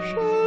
Да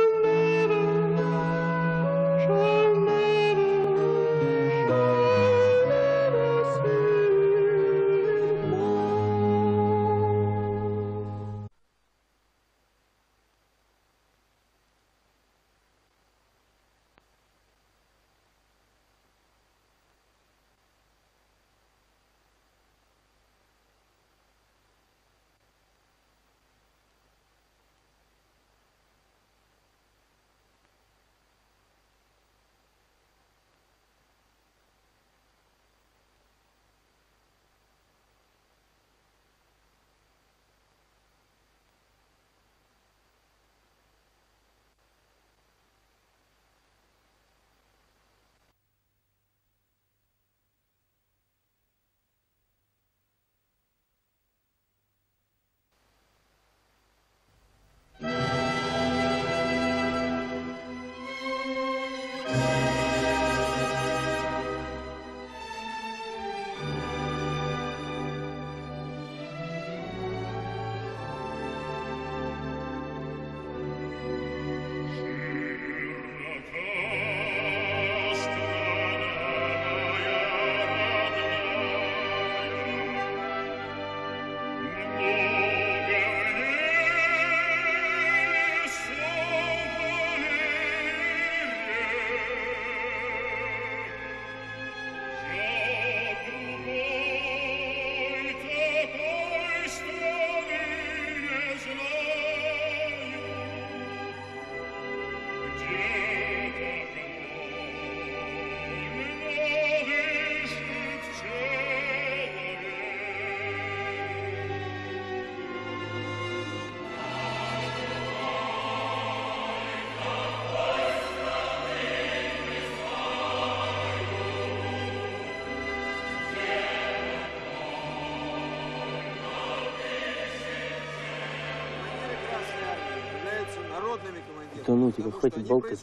ну тебя, хватит болтать.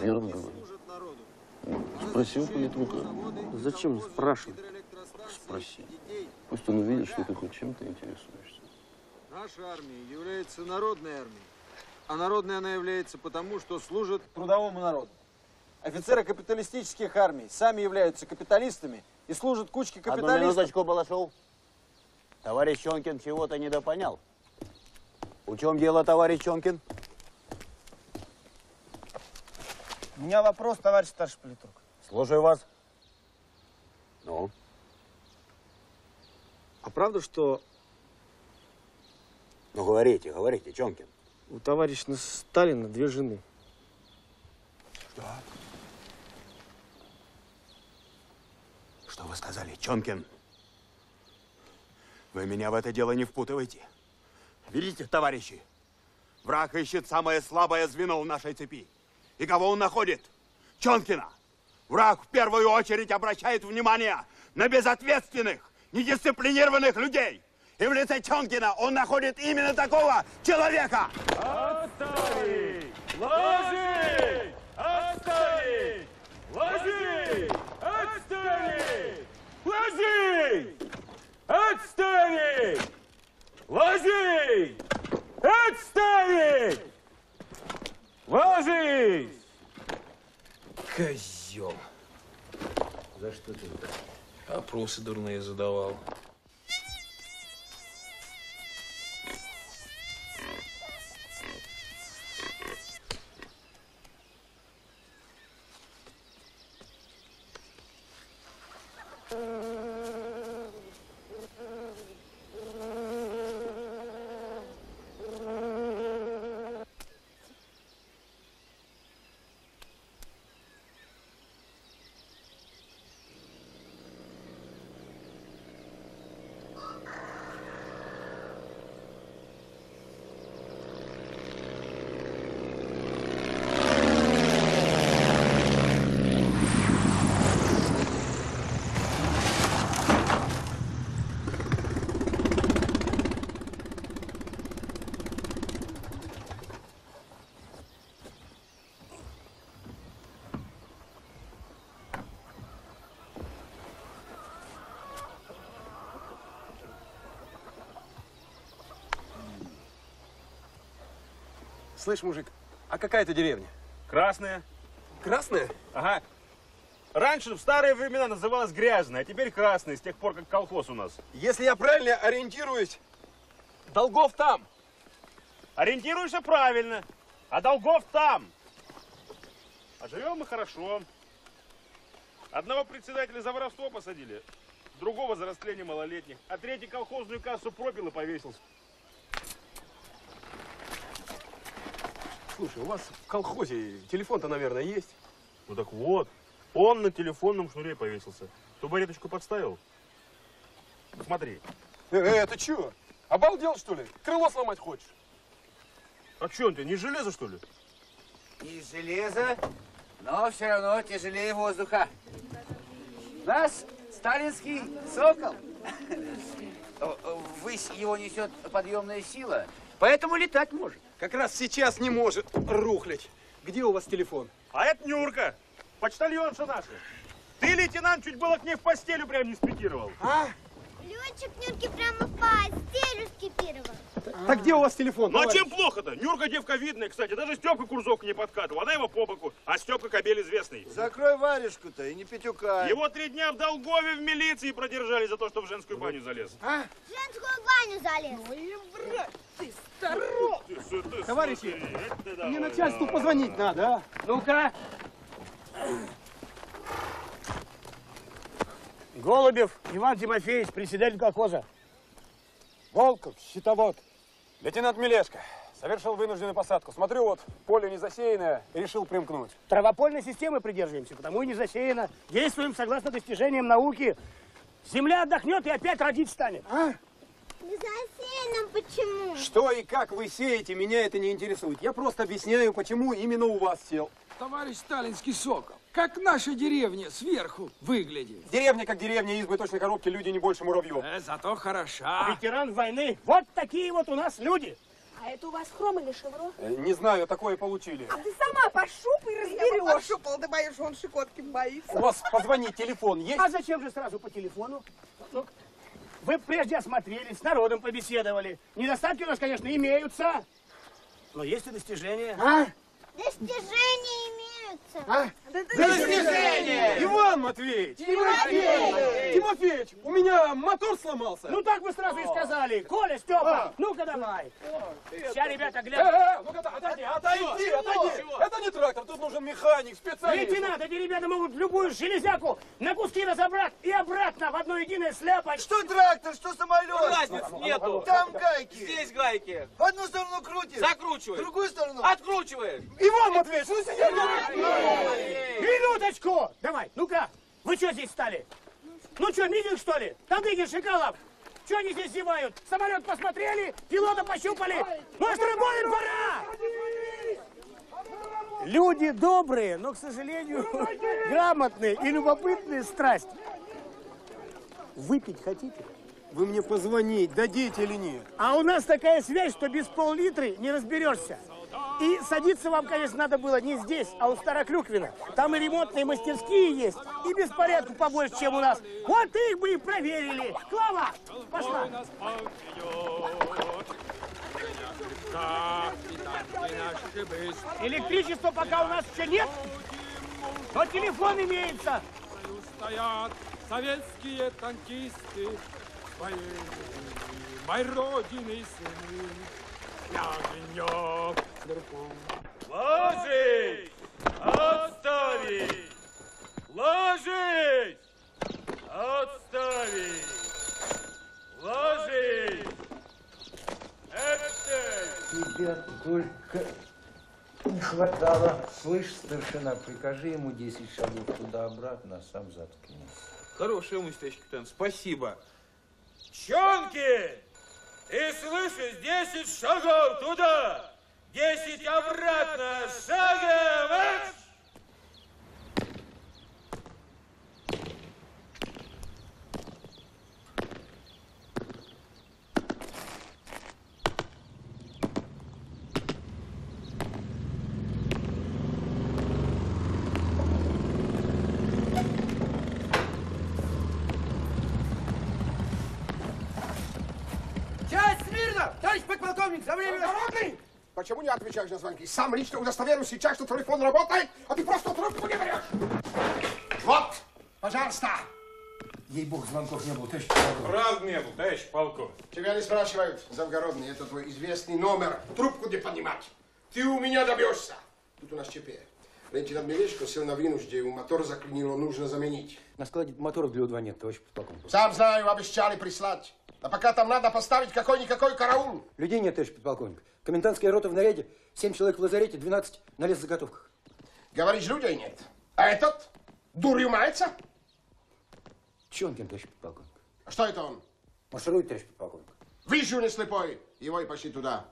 Верно говорю. Спроси у политрука. Зачем спрашивать? Спроси. Пусть он увидит, что ты хоть чем-то интересуешься. Наша армия является народной армией. А народной она является потому, что служит трудовому народу. Офицеры капиталистических армий сами являются капиталистами и служат кучке Одну капиталистов. минуточку, Балашов. Товарищ Чонкин чего-то недопонял. В чем дело, товарищ Чонкин? У меня вопрос, товарищ старший политрук. Слушаю вас. Ну? А правда, что Ну, говорите, говорите, Чонкин. у товарища Сталина две жены? Что вы сказали, Чонкин? Вы меня в это дело не впутывайте. Видите, товарищи? Враг ищет самое слабое звено в нашей цепи. И кого он находит? Чонкина. Враг в первую очередь обращает внимание на безответственных, недисциплинированных людей. И в лице Чонкина он находит именно такого человека. Отставить! Ложить! Отставить! Ложить! Отставить! Ложить! Отставить! Ложить! Отставить! Ложись! Козел. За что ты опросы дурные задавал? Uh... Слышь, мужик, а какая это деревня? Красная. Красная? Ага. Раньше в старые времена называлась грязная, а теперь красная, с тех пор, как колхоз у нас. Если я правильно ориентируюсь, долгов там. Ориентируешься правильно, а долгов там. А живем мы хорошо. Одного председателя за воровство посадили, другого за растление малолетних, а третий колхозную кассу пропил и повесился. Слушай, у вас в колхозе телефон-то, наверное, есть? Ну так вот, он на телефонном шнуре повесился. Тубареточку подставил. Посмотри. Э, э, ты чё? Обалдел, что ли? Крыло сломать хочешь? А что он тебе, не железо, что ли? Из железа, но все равно тяжелее воздуха. Наш сталинский сокол. О, о, Ввысь его несет подъемная сила, поэтому летать может. Как раз сейчас не может рухлить. Где у вас телефон? А это Нюрка, почтальонша наша. Ты, лейтенант, чуть было к ней в постелю прям не спикировал. Летчик Нюрки прямо в постель скипировал. Так где у вас телефон? Ну а товарищ? чем плохо-то? Нюрка девка видная, кстати. Даже Степка Курзок не подкатывал. Она его по боку, а Степка Кобель известный. Закрой варежку-то и не петюка. Его три дня в Долгове в милиции продержали за то, что в женскую баню залез. В женскую баню залез. Ты, ты, ты, Товарищи, Мне начальству позвонить надо, а? Ну-ка. Голубев Иван Тимофеевич, председатель колхоза. Волков, щитовод. Лейтенант Мелешко. Совершил вынужденную посадку. Смотрю, вот, поле не засеянное, решил примкнуть. Травопольной системы придерживаемся, потому и не засеяно. Действуем согласно достижениям науки. Земля отдохнет и опять родить станет. Не засеянным почему? Что и как вы сеете, меня это не интересует. Я просто объясняю, почему именно у вас сел. Товарищ сталинский сокол, как наша деревня сверху выглядит. Деревня как деревня, избы точно коробки, люди не больше муравьев. Э, зато хороша. Ветеран войны. Вот такие вот у нас люди. А это у вас хром или шевро? Э, Не знаю, такое получили. А ты сама пошупай и разберешь. Пошупал, ты боишься, он щекотки боится. У вас позвонить телефон есть? А зачем же сразу по телефону? Ну, вы прежде осмотрелись, с народом побеседовали. Недостатки у нас, конечно, имеются. Но есть и достижения. А? Достижения имеются. А? Достижение! Иван Матвеевич! Тимофеич! Тимофеич, у меня мотор сломался. Ну так вы сразу и сказали. Коля, Степа, ну-ка давай. Сейчас, ребята, Э, глянь. э, ну-ка, отойди, отойди, отойди. Это не трактор, тут нужен механик, специалист. Лейтенант, эти ребята могут любую железяку на куски разобрать и обратно в одно единое сляпать. Что трактор, что самолет? Разницы нету. Там гайки. Здесь гайки. В одну сторону крутишь, в Закручивай. другую сторону. Откручиваешь. Иван Матвеевич, ну сидите. Минуточку! Давай, ну-ка, вы что здесь стали? Ну что, митинг, что ли? Тадыгин, Шикалов, что они здесь зевают? Самолет посмотрели, пилота пощупали. Может, работать пора? Люди добрые, но, к сожалению, грамотные и любопытные страсть. Выпить хотите? Вы мне позвонить дадите или нет? А у нас такая связь, что без пол-литры не разберешься. И садиться вам, конечно, надо было не здесь, а у Староклюквина. Там и ремонтные мастерские есть, и беспорядку побольше, чем у нас. Вот их бы и проверили. Клава, пошла. Электричества пока у нас еще нет, но телефон имеется. Стоят советские танкисты, моей родины сыны. Я огнем сверком. Ложись! Отставить! Ложись! Отставить! Ложись! Экстель! Тебя только не хватало. Слышь, старшина, прикажи ему 10 шагов туда-обратно, а сам заткнись. Хорошее местечко, капитан, спасибо. Чонки! Ты слышишь? Десять шагов туда! Десять обратно! Шагом! Экс! Подполковник, за время... Дорогой! Почему не отвечаешь на звонки? Сам лично удостоверюсь сейчас, что телефон работает, а ты просто трубку не берешь. Вот, пожалуйста. Ей-бог, звонков не было, товарищ полковник. Правда не был, товарищ полковник. Тебя не спрашивают, Завгородный, это твой известный номер. Трубку где поднимать. Ты у меня добьешься. Тут у нас ЧП. Лейтенант Мелечко сел на винужде, у мотора заклинило, нужно заменить. На складе моторов для У-2 нет, товарищ подполковник. Сам знаю, обещали прислать. А пока там надо поставить какой-никакой караул. Людей нет, товарищ подполковник. Комендантская рота в наряде, семь человек в лазарете, 12 на лесозаготовках. Говоришь, людей нет. А этот дурью мается? Чонкин, товарищ подполковник. А что это он? Марширует, товарищ подполковник. Вижу, не слепой. Его и пошли туда.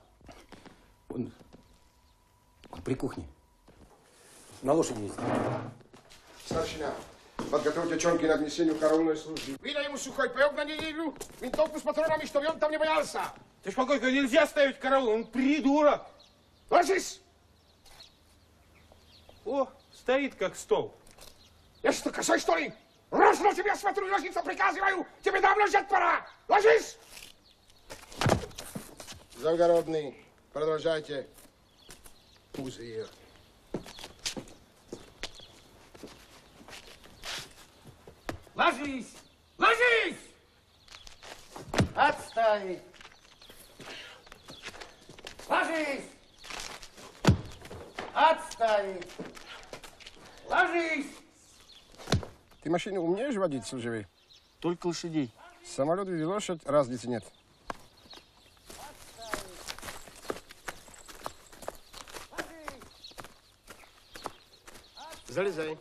Он, он при кухне. На лошади ездит. Старшина, подготовьте Чонкина к несению караульной службы. Вида ему сухой паёк на неделю, винтовку с патронами, чтобы он там не боялся. Товарищ полковник, нельзя ставить караул, он придурок. Ложись! О, стоит как стол. Я что, косой, что ли? Раз на тебя смотрю, ложиться приказываю, тебе давно ждать пора. Ложись! Завгородный, продолжайте. Пузырь. Ложись! Ложись! Отставить! Ложись! Отставить! Ложись! Ты машину умеешь водить, служивый? Только лошадей. Самолет или лошадь, разницы нет. Залезай.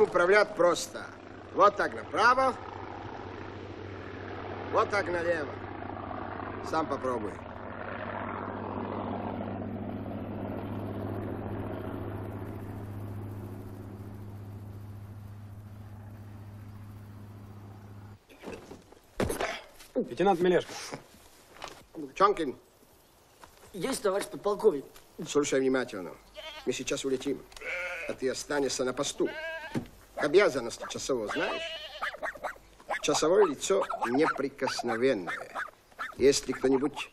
Самолетом управлять просто. Вот так направо, вот так налево. Сам попробуй. Лейтенант Мелешко. Чонкин, Есть, товарищ подполковник. слушай внимательно. Мы сейчас улетим, а ты останешься на посту. Обязанности часового знаешь? Часовое лицо неприкосновенное. Если кто-нибудь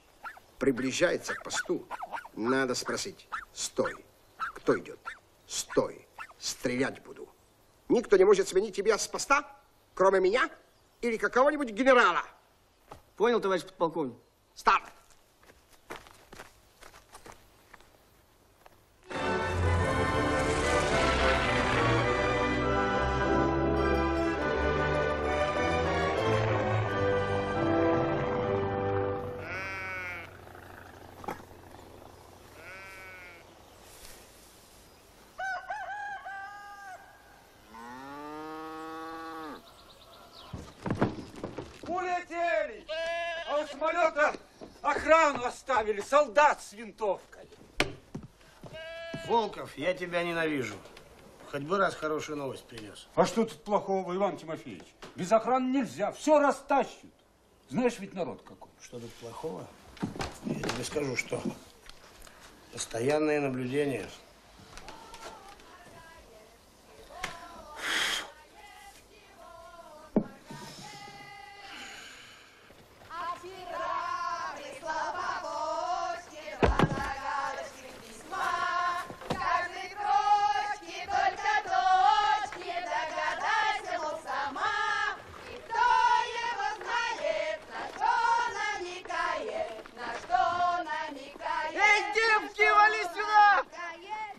приближается к посту, надо спросить, стой, кто идет? Стой, стрелять буду. Никто не может сменить тебя с поста, кроме меня или какого-нибудь генерала. Понял, товарищ подполковник? Старт! Охрану оставили, солдат с винтовкой. Волков, я тебя ненавижу. Хоть бы раз хорошую новость принес. А что тут плохого, Иван Тимофеевич? Без охраны нельзя, все растащут. Знаешь ведь народ какой. Что тут плохого? Я тебе скажу, что постоянное наблюдение. Каждой строчке только дочь, не догадайся, мол, сама. И кто его знает, на что намекает, на что намекает. Эй, девки, вали сюда! Намекает.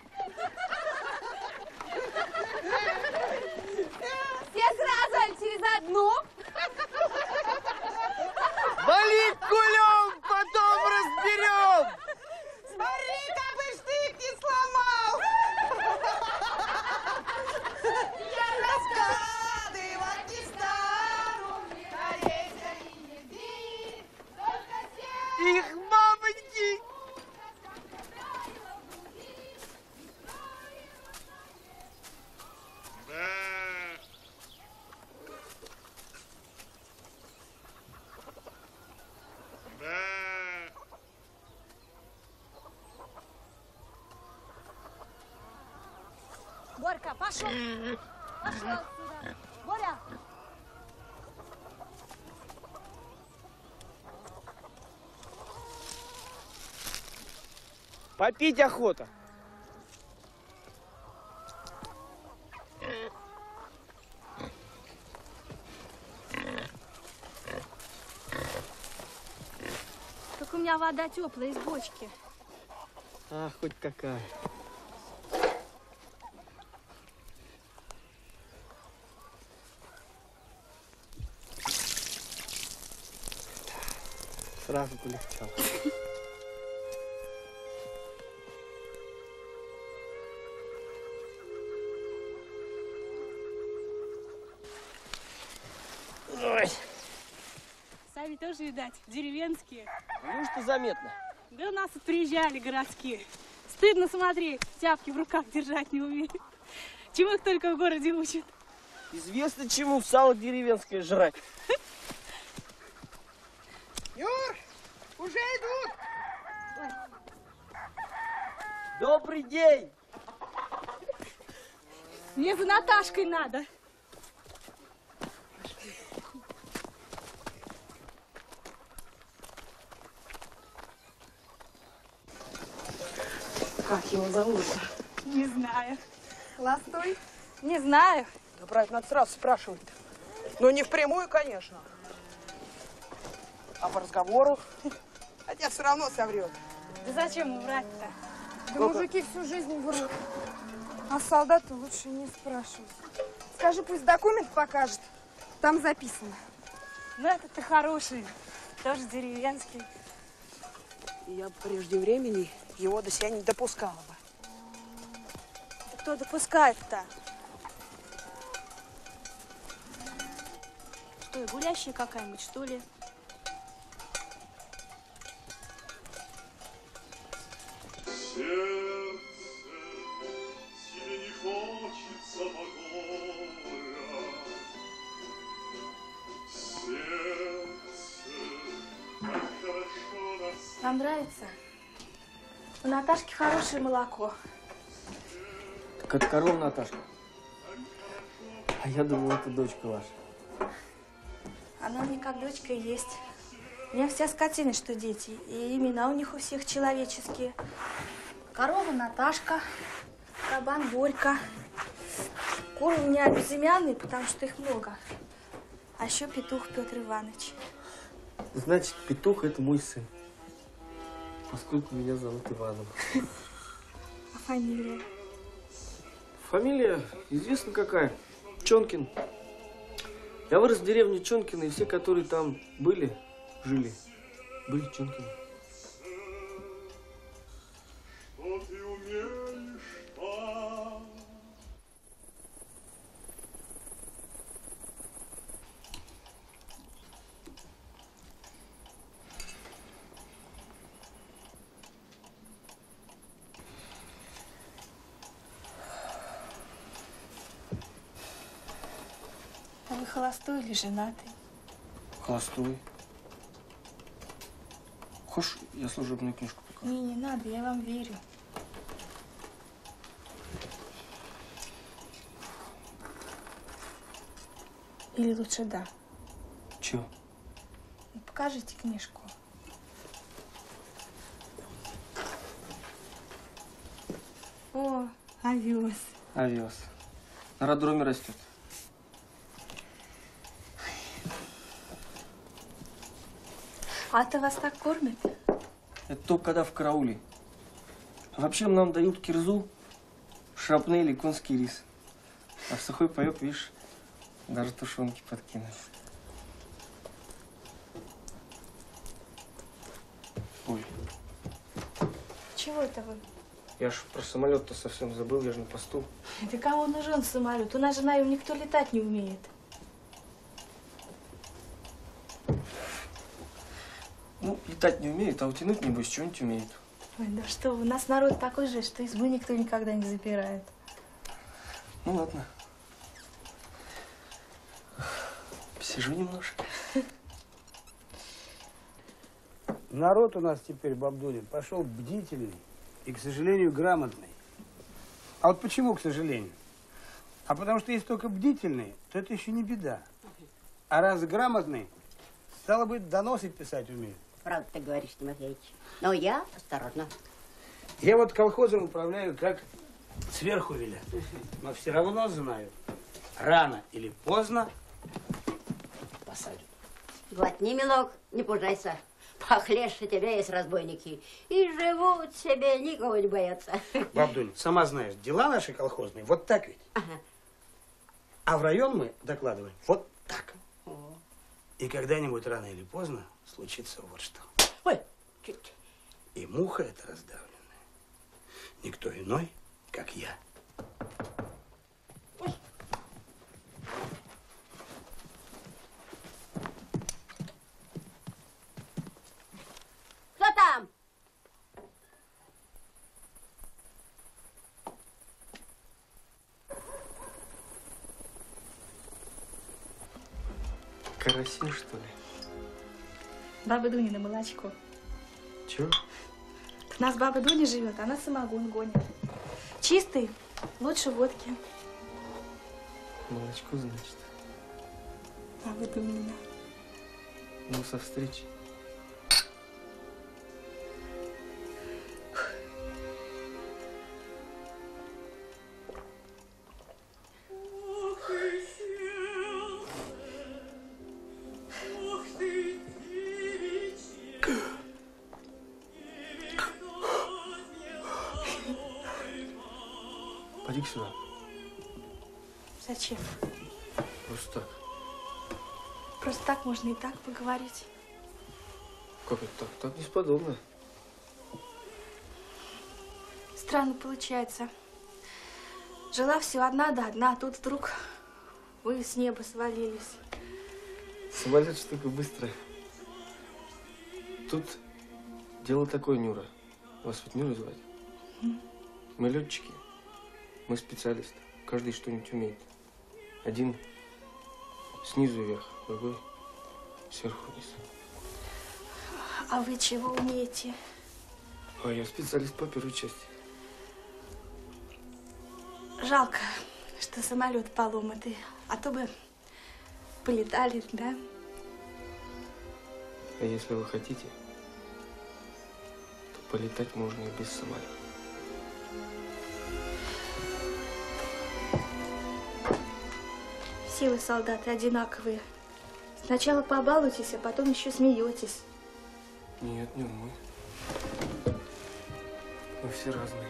Борька, пошел. Пошел отсюда. Боря. Попить охота. Только у меня вода теплая из бочки. А, хоть какая. Сразу полегчало. тоже, видать, деревенские. ну что заметно. Да у нас тут приезжали городские. Стыдно смотреть, тяпки в руках держать не умеют. Чему их только в городе учат. Известно, чему сало деревенское жрать. Юр, уже идут. Добрый день! Мне за Наташкой надо. Как его зовут? Не знаю. Холостой? Не знаю. Да, брат, надо сразу спрашивать. Ну, не впрямую, конечно. А по разговору? Хотя все равно соврет. Да зачем ему врать-то? Да мужики всю жизнь врут. А солдату лучше не спрашивать. Скажи, пусть документ покажет. Там записано. Ну, этот-то хороший. Тоже деревенский. Я прежде времени его до себя не допускала бы. Да кто допускает-то? Что, гулящая какая-нибудь, что ли? Тебе не У Наташки хорошее молоко. Так это корова Наташка. А я думал, это дочка ваша. Она мне как дочка и есть. У меня вся скотина, что дети. И имена у них у всех человеческие. Корова Наташка, кабан Борька. Куры у меня безымянные, потому что их много. А еще петух Петр Иванович. Значит, петух это мой сын. Поскольку меня зовут Иваном. А фамилия? Фамилия известна какая. Чонкин. Я вырос в деревне Чонкина, и все, которые там были, жили, были Чонкины. Что ты умеешь, а? А вы или женатый? Холостой. Хочешь, я служебную книжку покажу? Не, не надо, я вам верю. Или лучше да. Чего? Ну, Покажите книжку. О, овес. Овес. На роддроме растет. А это вас так кормят? Это только когда в карауле. Вообще нам дают кирзу, шрапнель и конский рис. А в сухой паек, видишь, даже тушенки подкинули. Ой, Чего это вы? я ж про самолет-то совсем забыл, я же на посту. Это кому нужен самолет? У нас же на нем никто летать не умеет. Ну, летать не умеет, а утянуть, небось, что-нибудь умеет. Ой, да что у нас народ такой же, что избы никто никогда не запирает. Ну, ладно. Посижу немножко. Народ у нас теперь, Бабдулин, пошел бдительный и, к сожалению, грамотный. А вот почему, к сожалению? А потому что если только бдительный, то это еще не беда. А раз грамотный, стало быть, доносы писать умеет. Правда ты говоришь, Тимофеевич. Но я осторожно. Я вот колхозом управляю, как сверху велят. Но все равно знаю, рано или поздно посадят. Глотни, милок, не пужайся. Похлеще тебя есть разбойники. И живут себе, никого не боятся. Бабдунь, сама знаешь, дела наши колхозные вот так ведь. А в район мы докладываем вот так. И когда-нибудь рано или поздно случится вот что. Ой, чуть. И муха эта раздавленная. Никто иной, как я. Баба Дуня на молочко. Чего? К нас баба Дуня живет, она самогон гонит. Чистый, лучше водки. Молочко, значит. Баба Дуня. Ну, со встречи. Так поговорить. Как это так? Так бесподобно. Странно получается. Жила все одна да одна, а тут вдруг вы с неба свалились. Самолет штука быстрая. Тут дело такое, Нюра. Вас ведь Нюра звать? М. Мы летчики. Мы специалисты. Каждый что-нибудь умеет. Один снизу вверх, другой сверху вниз. А вы чего умеете? А я специалист по первой части. Жалко, что самолет поломатый, а то бы полетали, да? А если вы хотите, то полетать можно и без самолета. Вы, солдаты, одинаковые. Сначала побалуйтесь, а потом еще смеетесь. Нет, не мы. Мы все разные.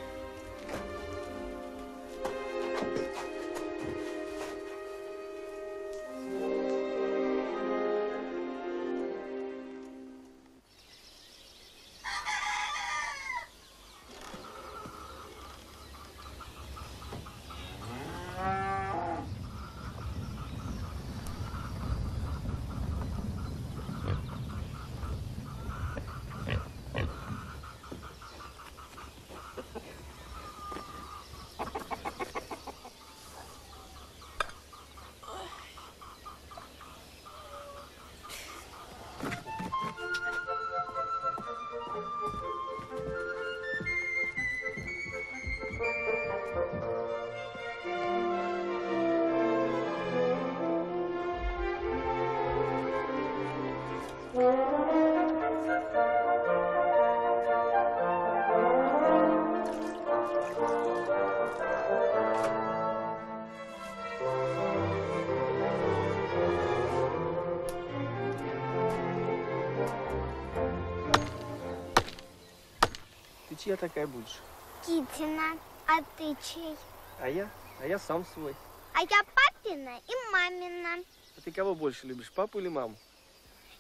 Чья такая будешь? Китина, а ты чей? А я? А я сам свой. А я папина и мамина. А ты кого больше любишь, папу или маму?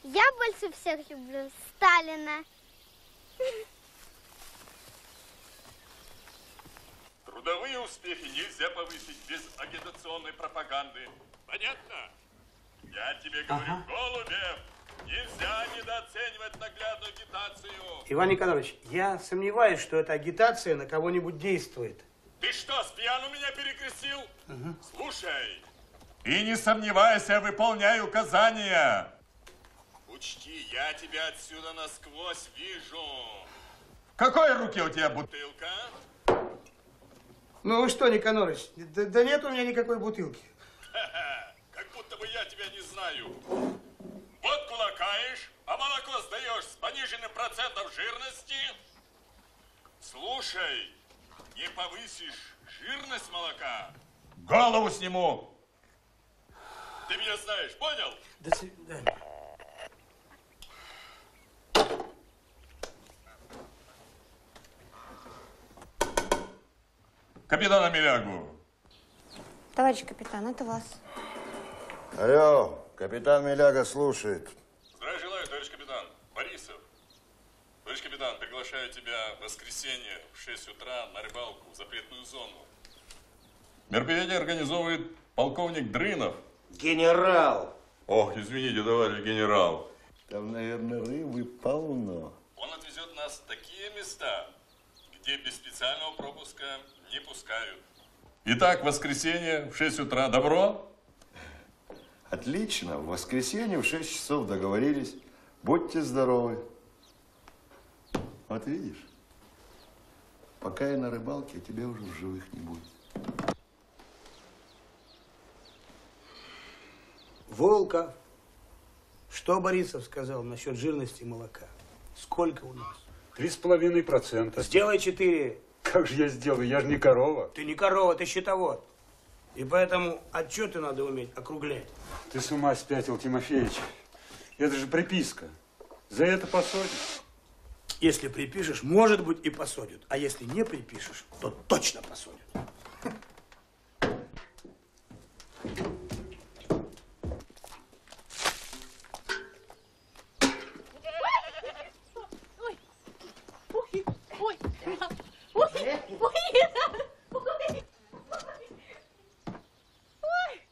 Я больше всех люблю Сталина. Трудовые успехи нельзя повысить без агитационной пропаганды. Понятно? Я тебе говорю, Голубев, нельзя недооценивать наглядную агитацию. Иван Николаевич, я сомневаюсь, что эта агитация на кого-нибудь действует. Ты что, с пьяну меня перекрестил? Слушай, и не сомневайся, я выполняю указания. Учти, я тебя отсюда насквозь вижу. В какой руке у тебя бутылка? Ну вы что, Никанорович, да, да нет у меня никакой бутылки. Как будто бы я тебя не знаю. Вот кулакаешь, а молоко сдаешь с пониженным процентом жирности. Слушай, не повысишь жирность молока, голову сниму. Ты меня знаешь, понял? До свидания. Капитана Милягу. Товарищ капитан, это вас. Алло, капитан Миляга слушает. Здравия желаю, товарищ капитан. Борисов. Товарищ капитан, приглашаю тебя в воскресенье в 6 утра на рыбалку в запретную зону. Мероприятие организовывает полковник Дрынов. Генерал! Ох, извините, товарищ генерал. Там, наверное, рыбы полно. Он отвезет нас в такие места, где без специального пропуска не пускают. Итак, воскресенье в 6 утра. Добро? Отлично. В воскресенье в 6 часов договорились. Будьте здоровы. Вот видишь, пока я на рыбалке, тебя уже в живых не будет. Волков, что Борисов сказал насчет жирности молока? Сколько у нас? Три с половиной процента. Сделай четыре. Как же я сделаю? Я же не корова. Ты не корова, ты счетовод. И поэтому отчеты надо уметь округлять. Ты с ума спятил, Тимофеевич. Это же приписка. За это посадят. Если припишешь, может быть и посадят. А если не припишешь, то точно посадят. Ой, ой, ой, ой, ой, ой, ой.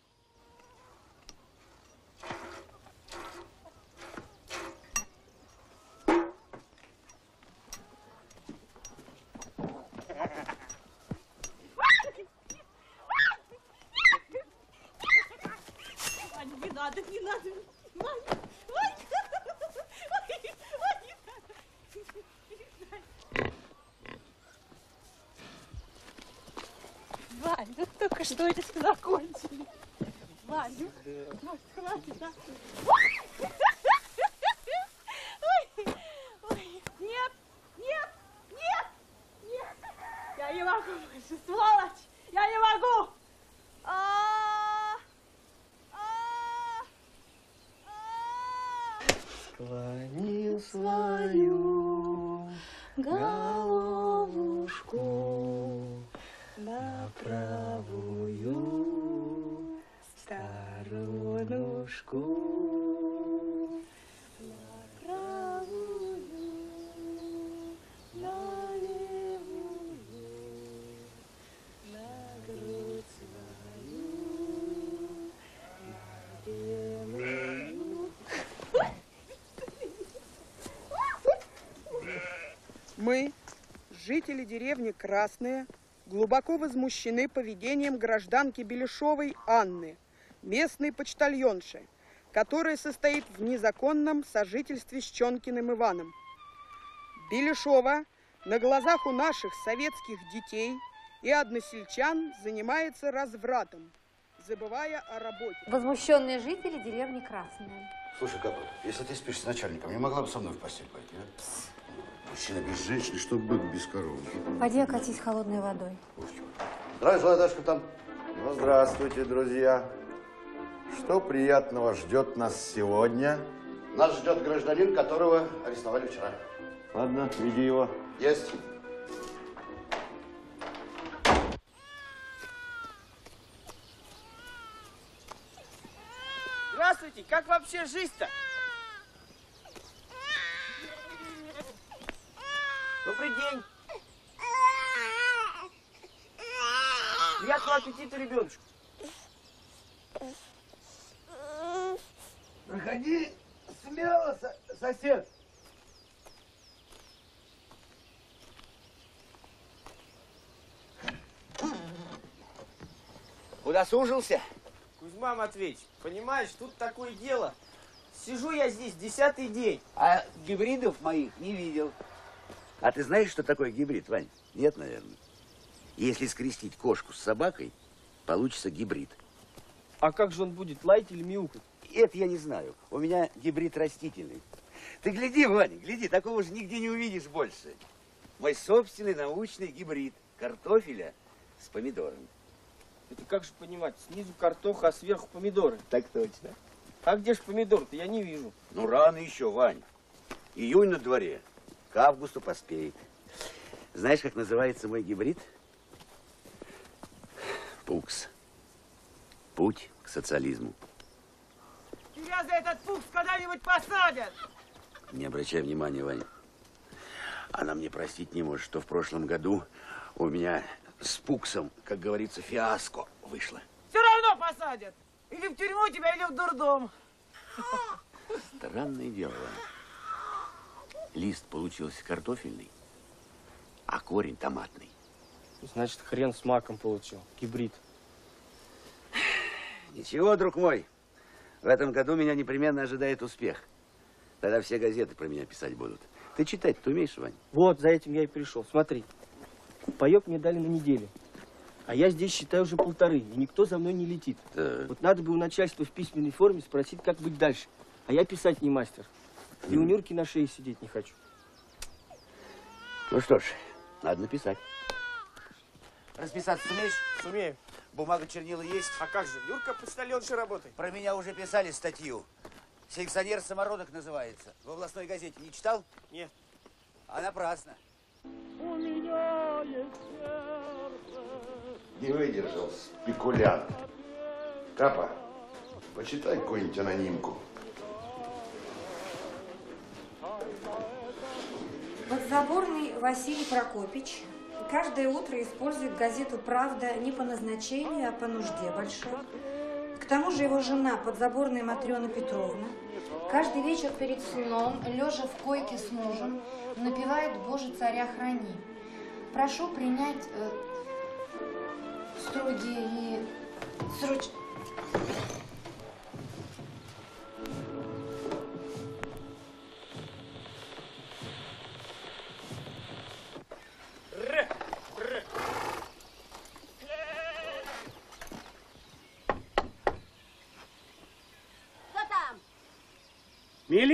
Ваня, не надо, не надо. Ваня, Ваня. Ой, ой, Вань, ну только что это закончили. Вань, ну, может, хватит, а? Ой, ой, нет, нет, нет, нет. Я не могу больше, сволочь, я не могу. А, Склонил свою головушку на правую белую. Мы, жители деревни Красные, глубоко возмущены поведением гражданки Беляшовой Анны, местной почтальонши, которая состоит в незаконном сожительстве с Чонкиным Иваном. Беляшова на глазах у наших советских детей и односельчан занимается развратом, забывая о работе. Возмущенные жители деревни Красная. Слушай, Капа, если ты спишь с начальником, не могла бы со мной в постель пойти, а? Мужчина без женщины, что бык без коровы. Пойди окатись холодной водой. Желаю, товарищ капитан. Ну, здравствуйте, друзья. Что приятного ждет нас сегодня? Нас ждет гражданин, которого арестовали вчера. Ладно, веди его. Есть. Здравствуйте, как вообще жизнь-то? Добрый день. Приятного аппетита, ребеночку. Проходи смело, со- сосед. Удосужился? Кузьма Матвеевич, понимаешь, тут такое дело. Сижу я здесь десятый день. А гибридов моих не видел. А ты знаешь, что такое гибрид, Вань? Нет, наверное. Если скрестить кошку с собакой, получится гибрид. А как же он будет, лаять или мяукать? Это я не знаю. У меня гибрид растительный. Ты гляди, Ваня, гляди, такого же нигде не увидишь больше. Мой собственный научный гибрид картофеля с помидором. Это как же понимать? Снизу картоха, а сверху помидоры. Так точно. А где же помидор-то? Я не вижу. Ну, рано еще, Вань. Июнь на дворе. К августу поспеет. Знаешь, как называется мой гибрид? Пукс. Путь к социализму. Тебя за этот пукс когда-нибудь посадят. Не обращай внимания, Ваня. Она мне простить не может, что в прошлом году у меня с Пуксом, как говорится, фиаско вышло. Все равно посадят. Или в тюрьму тебя, или в дурдом. Странное дело, Ваня. Лист получился картофельный, а корень томатный. Значит, хрен с маком получил. Гибрид. Ничего, друг мой. В этом году меня непременно ожидает успех. Тогда все газеты про меня писать будут. Ты читать-то умеешь, Вань? Вот, за этим я и пришел. Смотри. Паек мне дали на неделю. А я здесь считаю уже полторы, и никто за мной не летит. Так. Вот надо бы у начальства в письменной форме спросить, как быть дальше. А я писать не мастер. И у Нюрки на шее сидеть не хочу. Ну что ж, надо написать. Расписаться сумеешь? Сумею. Бумага, чернила есть? А как же? Юрка почтальонши работает. Про меня уже писали статью. Селекционер самородок называется. В областной газете не читал? Нет. А напрасно. У меня есть сердце. Не выдержал спекулянт. Капа, почитай какую-нибудь анонимку. Подзаборный Василий Прокопич каждое утро использует газету «Правда» не по назначению, а по нужде большой. К тому же его жена, подзаборная Матрена Петровна, каждый вечер перед сном, лежа в койке с мужем, напевает «Боже, царя храни». Прошу принять э, строгие и сроч...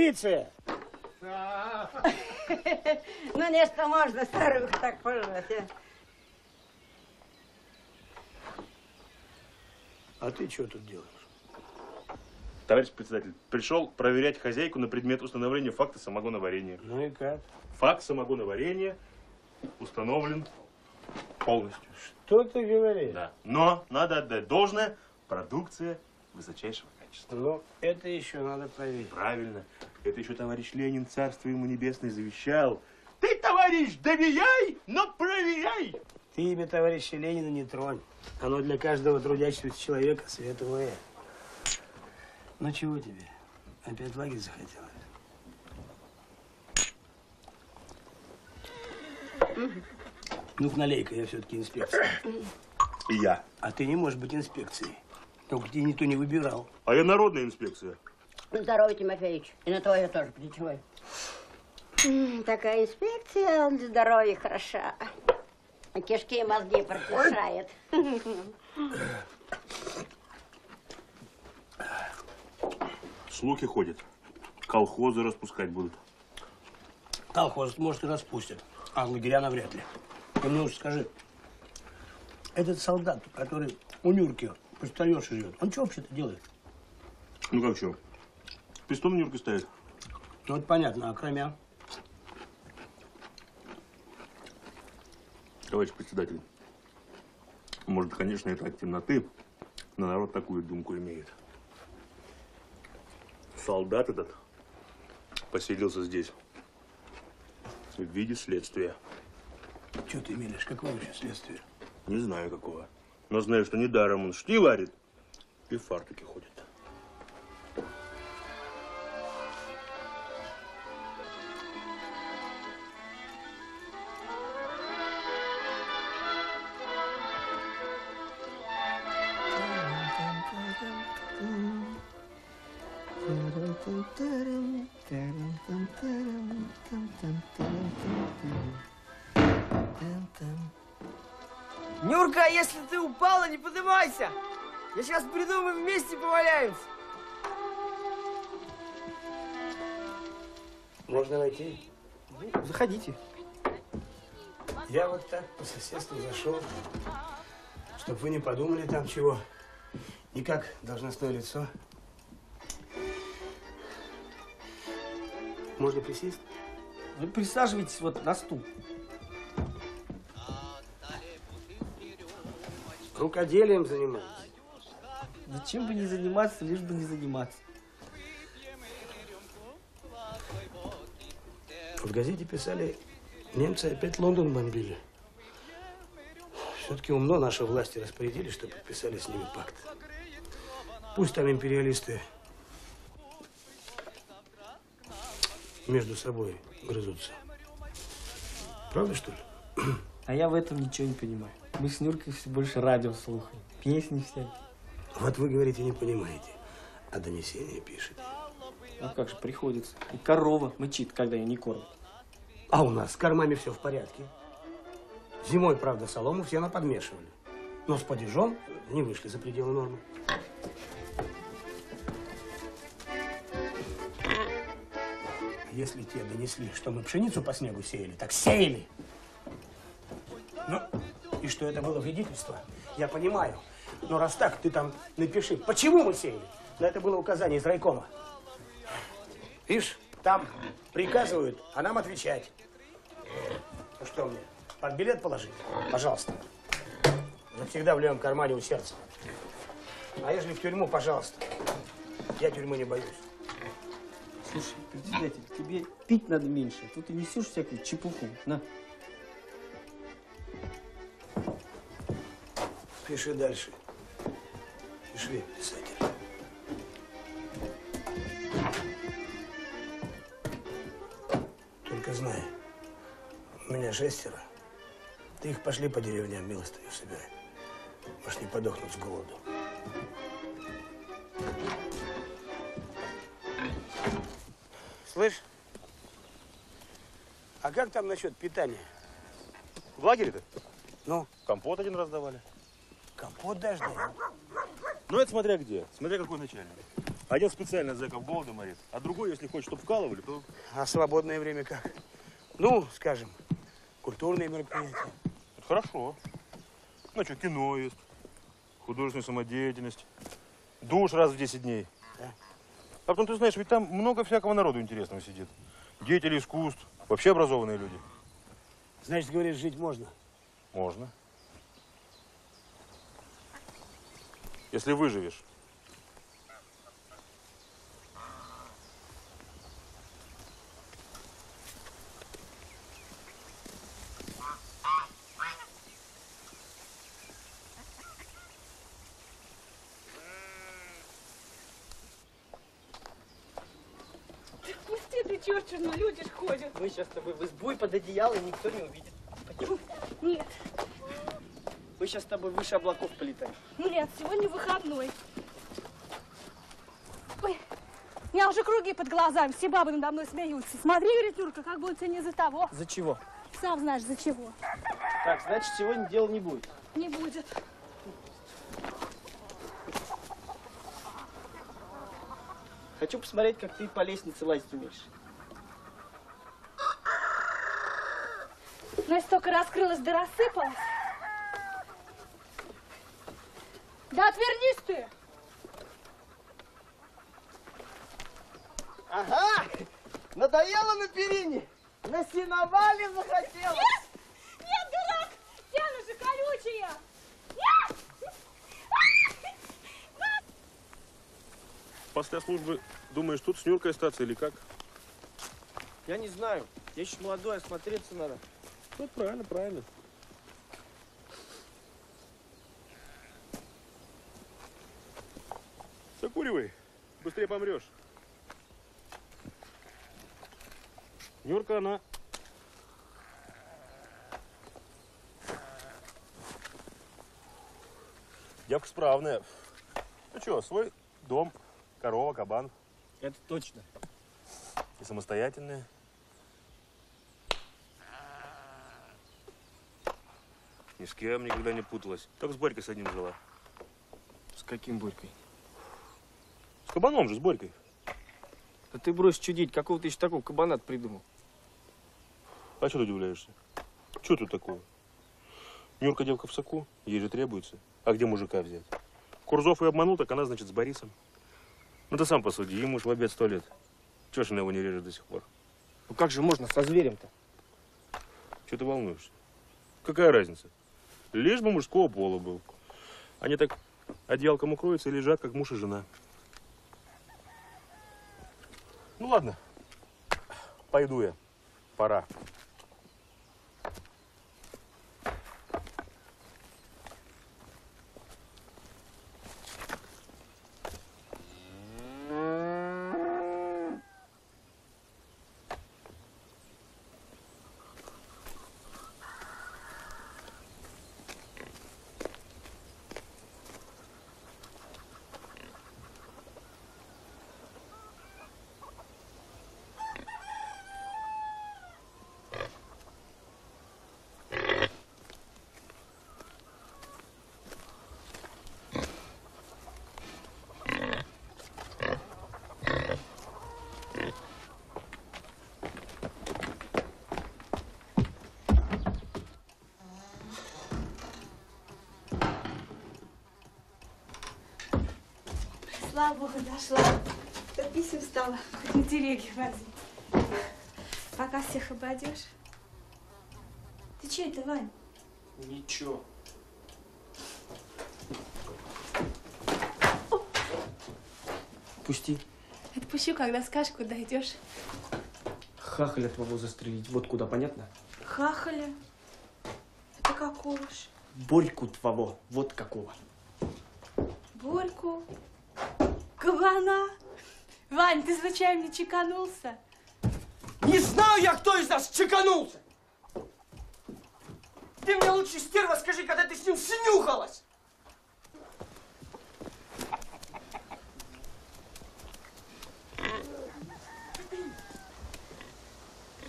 Милиция! Ну, нечто можно старуху так пожать, а? А ты что тут делаешь? Товарищ председатель, пришел проверять хозяйку на предмет установления факта самогоноварения. Ну и как? Факт самогоноварения установлен полностью. Что ты говоришь? Да. Но надо отдать должное, продукция высочайшего качества. Ну, это еще надо проверить. Правильно. Это еще товарищ Ленин, царство ему небесное, завещал. Ты, товарищ, доверяй, но проверяй. Ты имя товарища Ленина не тронь. Оно для каждого трудящегося человека световое. Ну чего тебе? Опять лагерь захотелось? Ну-ка, налей-ка, я все-таки инспекция. И я. А ты не можешь быть инспекцией. Только тебя никто не выбирал. А я народная инспекция. Здорово, Тимофеевич. И на твое тоже плечевой. Такая инспекция для здоровья хороша. Кишки и мозги прочищает. Слухи ходят. Колхозы распускать будут. Колхоз, может, и распустят, а лагеря навряд ли. Ты мне уж скажи, этот солдат, который у Нюрки почтальонши живет, он что вообще-то делает? Ну как что? Пистон в Нюрке ставит. Ну, это понятно, а кроме... Товарищ председатель, может, конечно, это от темноты, но народ такую думку имеет. Солдат этот поселился здесь в виде следствия. Что ты мелешь? Какое вообще следствие? Не знаю какого. Но знаю, что недаром он шти варит и в фартуке ходит. Не поднимайся. Я сейчас приду, мы вместе поваляемся. Можно войти? Ну, заходите. Я вот так по соседству зашел, чтобы вы не подумали там чего. Никак должностное лицо. Можно присесть? Вы присаживайтесь вот на стул. Рукоделием занимаюсь. Зачем бы не заниматься, лишь бы не заниматься. В газете писали, немцы опять Лондон бомбили. Все-таки умно наши власти распорядились, что подписали с ними пакт. Пусть там империалисты между собой грызутся. Правда, что ли? А я в этом ничего не понимаю. Мы с Нюркой все больше радио слухаем, песни всякие. Вот вы говорите, не понимаете, а донесение пишете. А как же приходится. И корова мычит, когда ее не кормят. А у нас с кормами все в порядке. Зимой, правда, солому все наподмешивали. Но с падежом не вышли за пределы нормы. Если те донесли, что мы пшеницу по снегу сеяли, так сеяли. Ну, и что это было вредительство, я понимаю. Но раз так, ты там напиши, почему мы сеяли. Но это было указание из райкома. Видишь, там приказывают, а нам отвечать. Ну что мне, под билет положить? Пожалуйста. Завсегда в левом кармане у сердца. А если в тюрьму, пожалуйста. Я тюрьмы не боюсь. Слушай, председатель, тебе пить надо меньше. Тут ты несешь всякую чепуху. На. Пиши дальше. Пиши, писатель. Только знай, у меня шестеро. Ты их пошли по деревням милостыню собирай. Может, не подохнут с голоду. Слышь, а как там насчет питания? В лагере-то? Ну? Компот один раз давали. Дал? Ну, это смотря где. Смотря какой начальник. Один специально зэков голода морит, а другой, если хочет, чтобы вкалывали, то... А свободное время как? Ну, скажем, культурные мероприятия. Это хорошо. Ну, что, кино есть, художественная самодеятельность, душ раз в 10 дней. Да. А потом, ты знаешь, ведь там много всякого народу интересного сидит. Деятели искусств, вообще образованные люди. Значит, говоришь, жить можно? Можно. Если выживешь. Ты, чёрчину, люди ж ходят. Мы сейчас с тобой в избу и под одеяло, и никто не увидит. Пойдем. Нет, Мы сейчас с тобой выше облаков полетаем. нет, сегодня выходной. Ой, у меня уже круги под глазами, все бабы надо мной смеются. Смотри, говорит Юрка, как будто не из-за того. За чего? Сам знаешь, за чего. Так, значит, сегодня дела не будет. Не будет. Хочу посмотреть, как ты по лестнице лазить умеешь. Настя только раскрылась да рассыпалась. Да отвернись ты! Ага! Надоело на перине! На сеновале захотела! Нет! Нет, дурак! Стены же колючие! Нет! После службы думаешь, тут с Нюркой остаться или как? Я не знаю. Я еще молодой, осмотреться надо. Ну, правильно, правильно. Закуривай, быстрее помрешь. Нюрка, она... Девка справная. Ну что, свой дом, корова, кабан. Это точно. И самостоятельная. Ни с кем никогда не путалась. Только с Борькой с одним жила. С каким Борькой? Кабаном же, с Борькой. Да ты брось чудить, какого ты еще такого кабанат придумал? А что ты удивляешься? Что тут такого? Нюрка девка в соку, ей же требуется. А где мужика взять? Курзов и обманул, так она, значит, с Борисом. Ну ты сам посуди, ему ж в обед сто лет. Чего ж она его не режет до сих пор? Ну как же можно со зверем-то? Чего ты волнуешься? Какая разница? Лишь бы мужского пола был. Они так одеялком укроются и лежат, как муж и жена. Ну ладно, пойду я. Пора. Слава Богу, дошла. До писем стала, хоть на телеге возить. Пока всех обойдешь. Ты че это, Вань? Ничего. Пусти. Отпущу, когда скажешь, куда идешь. Хахаля твоего застрелить. Вот куда, понятно? Хахаля? Это какого ж? Борьку твоего. Вот какого. Борьку? Кабана? Вань, ты случайно не чеканулся? Не знаю я, кто из нас чеканулся! Ты мне лучше, стерва, скажи, когда ты с ним снюхалась!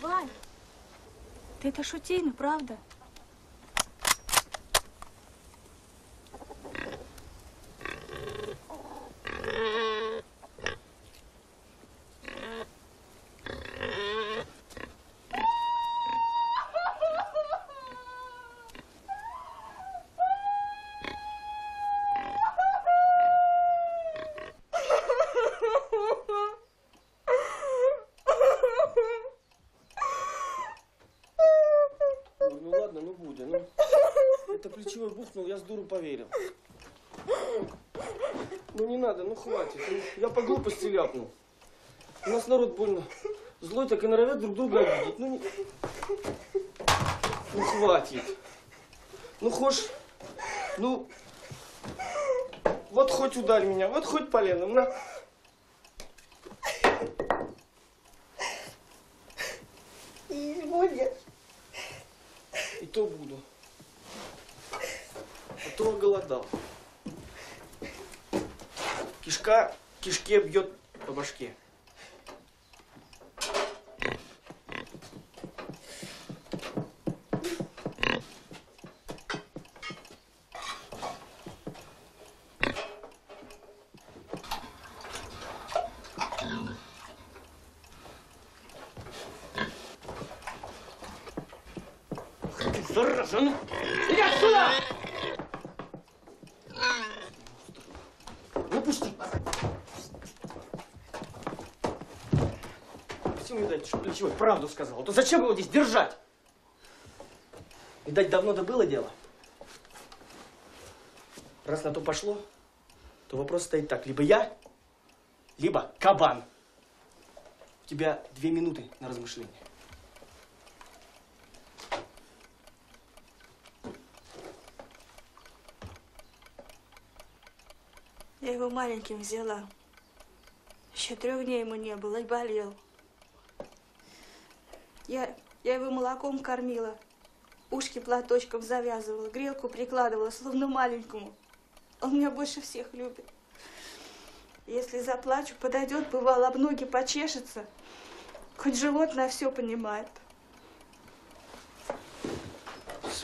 Вань, ты это шутейно, правда? Ну, ну ладно, ну Будя, ну. Это бухнул, я с дуру поверил. Ну не надо, ну хватит. Я по глупости ляпнул. У нас народ больно злой, так и норовят друг друга обидеть. Ну, не... ну хватит. Ну хошь, ну, вот хоть ударь меня, вот хоть поленом, на. И будешь. И то буду. А то оголодал. Кишка кишке бьет по башке. Зараза, ну! Иди отсюда! Ну, пусти! Всем плечевой правду сказал. То зачем его здесь держать? Видать, давно-то было дело. Раз на то пошло, то вопрос стоит так. Либо я, либо кабан. У тебя две минуты на размышление. Я его маленьким взяла. Еще трех дней ему не было и болел. Я, я его молоком кормила, ушки платочком завязывала, грелку прикладывала, словно маленькому. Он меня больше всех любит. Если заплачу, подойдет, бывало, об ноги почешется. Хоть животное все понимает.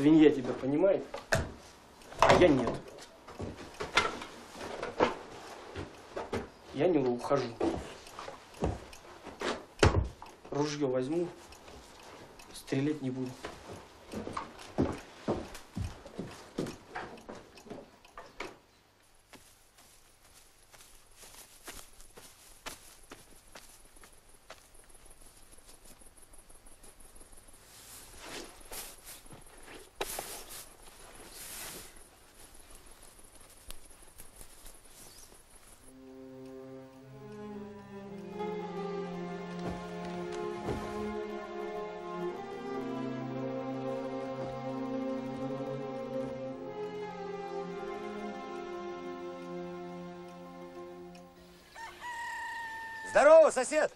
свинья тебя понимает, а я нет. Я не ухожу. Ружье возьму, стрелять не буду. Здорово, сосед!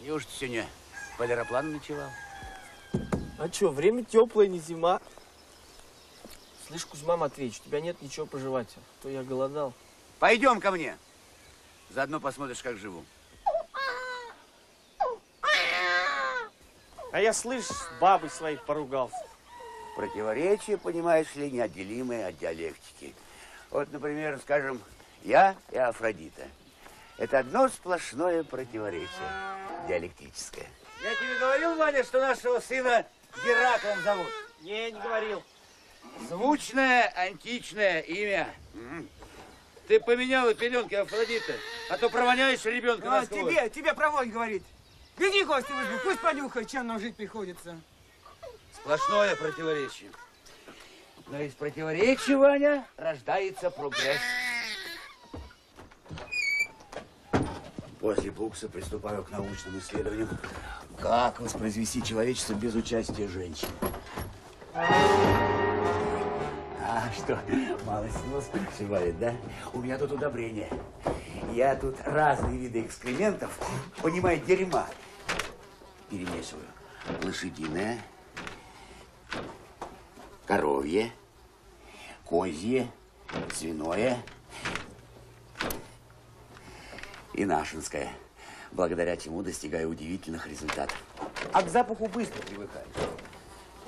Неужто сегодня полироплан ночевал? А что, время теплое, не зима. Слышь, Кузьма Матвеевич, у тебя нет ничего пожевать, а то я голодал. Пойдем ко мне. Заодно посмотришь, как живу. А я, слышь, с бабой своей поругался. Противоречия, понимаешь ли, неотделимые от диалектики. Вот, например, скажем, я и Афродита. Это одно сплошное противоречие диалектическое. Я тебе говорил, Ваня, что нашего сына Гераклом зовут? Не, не говорил. Звучное античное имя. Ты поменяла пеленки Афродита, а то провоняешь ребенка А, насквозь. тебе, тебе проводь говорит. Беги гости возьму, пусть понюхает, чем нам жить приходится. Сплошное противоречие. Но из противоречия, Ваня, рождается прогресс. После Пукса приступаю к научным исследованиям. Как воспроизвести человечество без участия женщин? А что, малость нос пришивает, да? У меня тут удобрение. Я тут разные виды экскрементов, понимаю, дерьма, перемешиваю. Лошадиное, коровье, козье, свиное и нашинское, благодаря чему достигаю удивительных результатов. А к запаху быстро привыкаешь.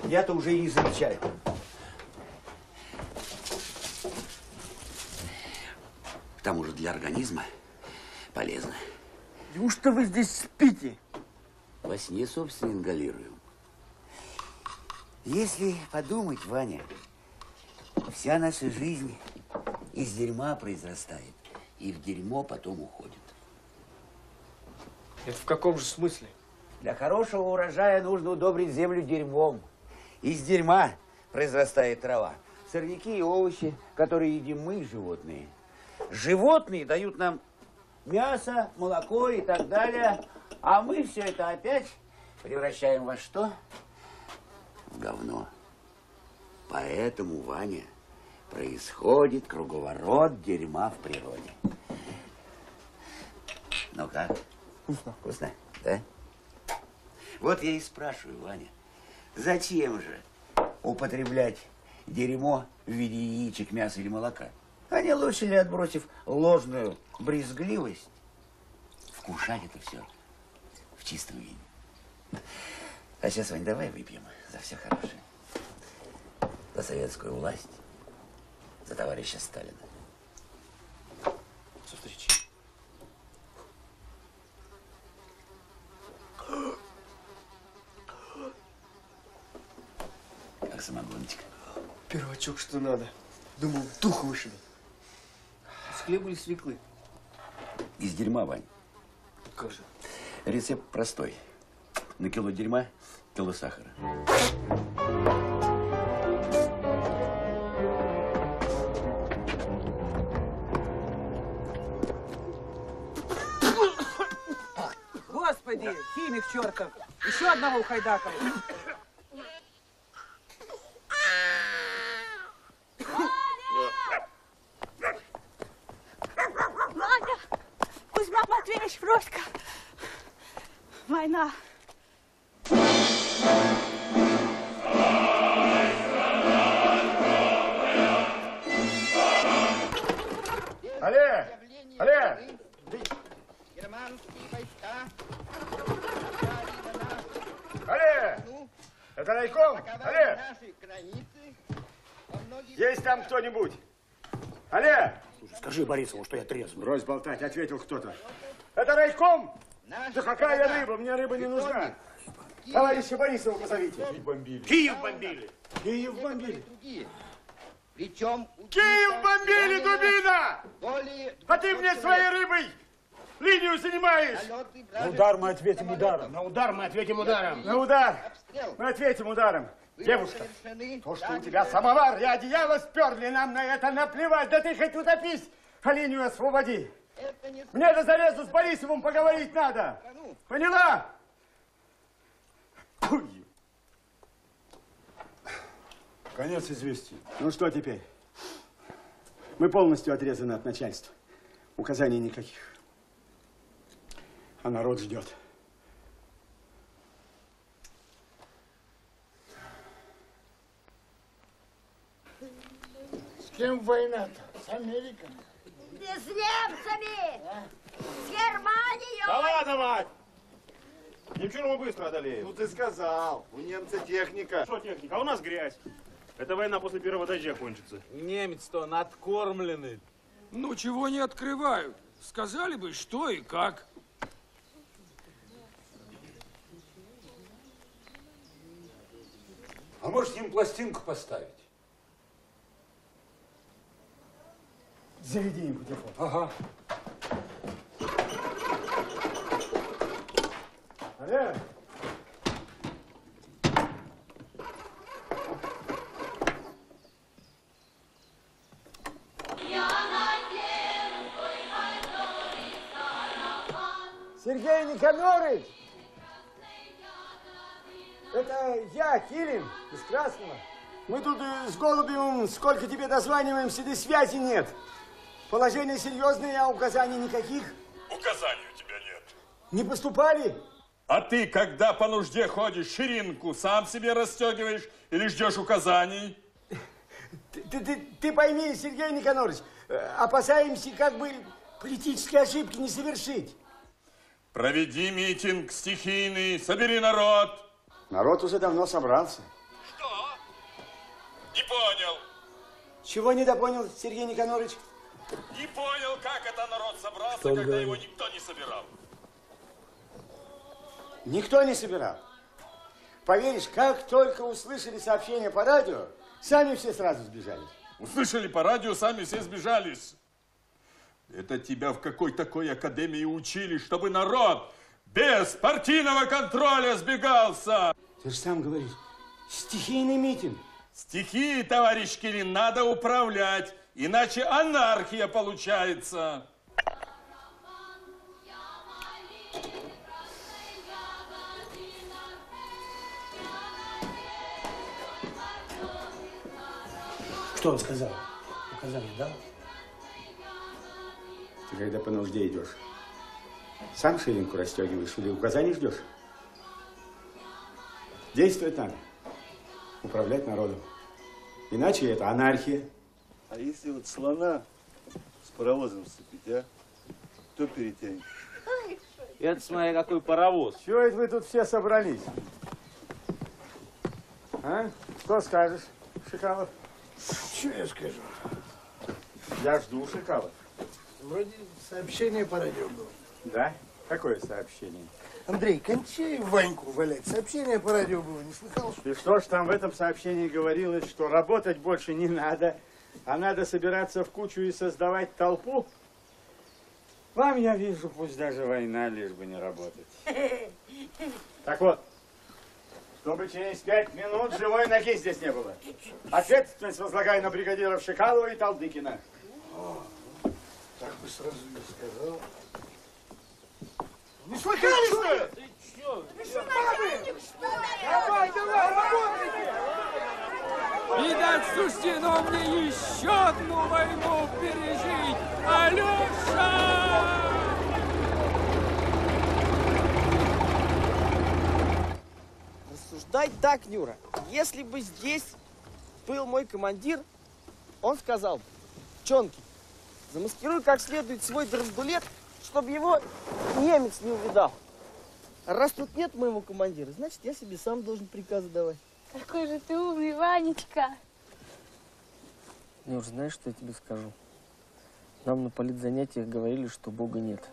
Я-то уже и не замечаю. К тому же для организма полезно. Неужто вы здесь спите? Во сне, собственно, ингалируем. Если подумать, Ваня, вся наша жизнь из дерьма произрастает и в дерьмо потом уходит. Это в каком же смысле? Для хорошего урожая нужно удобрить землю дерьмом. Из дерьма произрастает трава. Сорняки и овощи, которые едим мы, животные. Животные дают нам мясо, молоко и так далее. А мы все это опять превращаем во что? В говно. Поэтому, Ваня, происходит круговорот дерьма в природе. Ну как? Вкусно. Вкусно, да? Вот я и спрашиваю, Ваня, зачем же употреблять дерьмо в виде яичек, мяса или молока? А не лучше ли, отбросив ложную брезгливость, вкушать это все в чистом виде? А сейчас, Вань, давай выпьем за все хорошее. За советскую власть, за товарища Сталина. Со встречи. Как самогоночка. Первачок, что надо. Думал, дух вышли. С хлеба или свеклы? Из дерьма, Вань. Как же? Рецепт простой. На кило дерьма кило сахара. Господи, химик чертов. Еще одного ухайдакал. Борисову, что я трезвый. Брось болтать, ответил кто-то. Это райком? Да какая рыба? Мне рыба не нужна. Товарища Борисова позовите. Киев бомбили. Киев бомбили. Киев бомбили. Причем... Киев бомбили, дубина! А ты мне своей рыбой линию занимаешь. На удар мы ответим ударом. На удар мы ответим ударом. На удар мы ответим ударом. Девушка, то, что у тебя самовар и одеяло сперли, нам на это наплевать. Да ты хоть утопись, а линию освободи. Мне до зарезу с Борисовым поговорить надо. Поняла? Фуй. Конец известий. Ну что теперь? Мы полностью отрезаны от начальства. Указаний никаких. А народ ждет. С кем война-то? С Америкой? С немцами! С Германией! Да ладно, мать! Ничего мы быстро одолеем. Ну ты сказал, у немца техника. Что техника? А у нас грязь. Эта война после первого дождя кончится. Немец-то он откормленный. Ну, чего не открывают? Сказали бы, что и как. А может, им пластинку поставить? Заведи им телефон. Ага. Олег! Сергей Никонорович! Это я, Килин, из Красного. Мы тут э, с Голубевым сколько тебе дозваниваемся, да связи нет. Положение серьезное, а указаний никаких. Указаний у тебя нет. Не поступали? А ты, когда по нужде ходишь, ширинку сам себе расстегиваешь или ждешь указаний? Ты, ты, ты, ты пойми, Сергей Никонорович, э, опасаемся как бы политические ошибки не совершить. Проведи митинг стихийный, собери народ. Народ уже давно собрался. Не понял. Чего недопонял, Сергей Никонорович? Не понял, как это народ собрался, Что когда говорит? его никто не собирал. Никто не собирал. Поверишь, как только услышали сообщение по радио, сами все сразу сбежали. Услышали по радио, сами все сбежались. Это тебя в какой такой академии учили, чтобы народ без партийного контроля сбегался? Ты же сам говоришь, стихийный митинг. Стихии, товарищ Кирин, надо управлять, иначе анархия получается. Что он сказал? Указание дал? Ты когда по нужде идешь, сам ширинку расстегиваешь или указаний ждешь? Действовать надо. Управлять народом. Иначе это анархия. А если вот слона с паровозом сцепить, а? Кто перетянет? Это смотря какой паровоз. Чего это вы тут все собрались? А? Что скажешь, Шикалов? Что я скажу? Я жду Шикалов. Вроде сообщение по радио было. Да? Какое сообщение? Андрей, кончай Ваньку валять. Сообщение по радио было, не слыхал? И что ж там в этом сообщении говорилось, что работать больше не надо, а надо собираться в кучу и создавать толпу? Вам, я вижу, пусть даже война, лишь бы не работать. Так вот, чтобы через пять минут живой ноги здесь не было. Ответственность возлагаю на бригадиров Шикалова и Талдыкина. Так бы сразу и сказал. Не слыхали, что ли? Ты чё? Ты что? Давай, давай, работайте! Видать, суждено мне еще одну войну пережить. Алеша! Рассуждай так, Нюра. Если бы здесь был мой командир, он сказал, Чонки, замаскируй как следует свой драндулет, чтобы его немец не увидал. Раз тут нет моего командира, значит, я себе сам должен приказы давать. Какой же ты умный, Ванечка. Нюш, знаешь, что я тебе скажу? Нам на политзанятиях говорили, что Бога нет.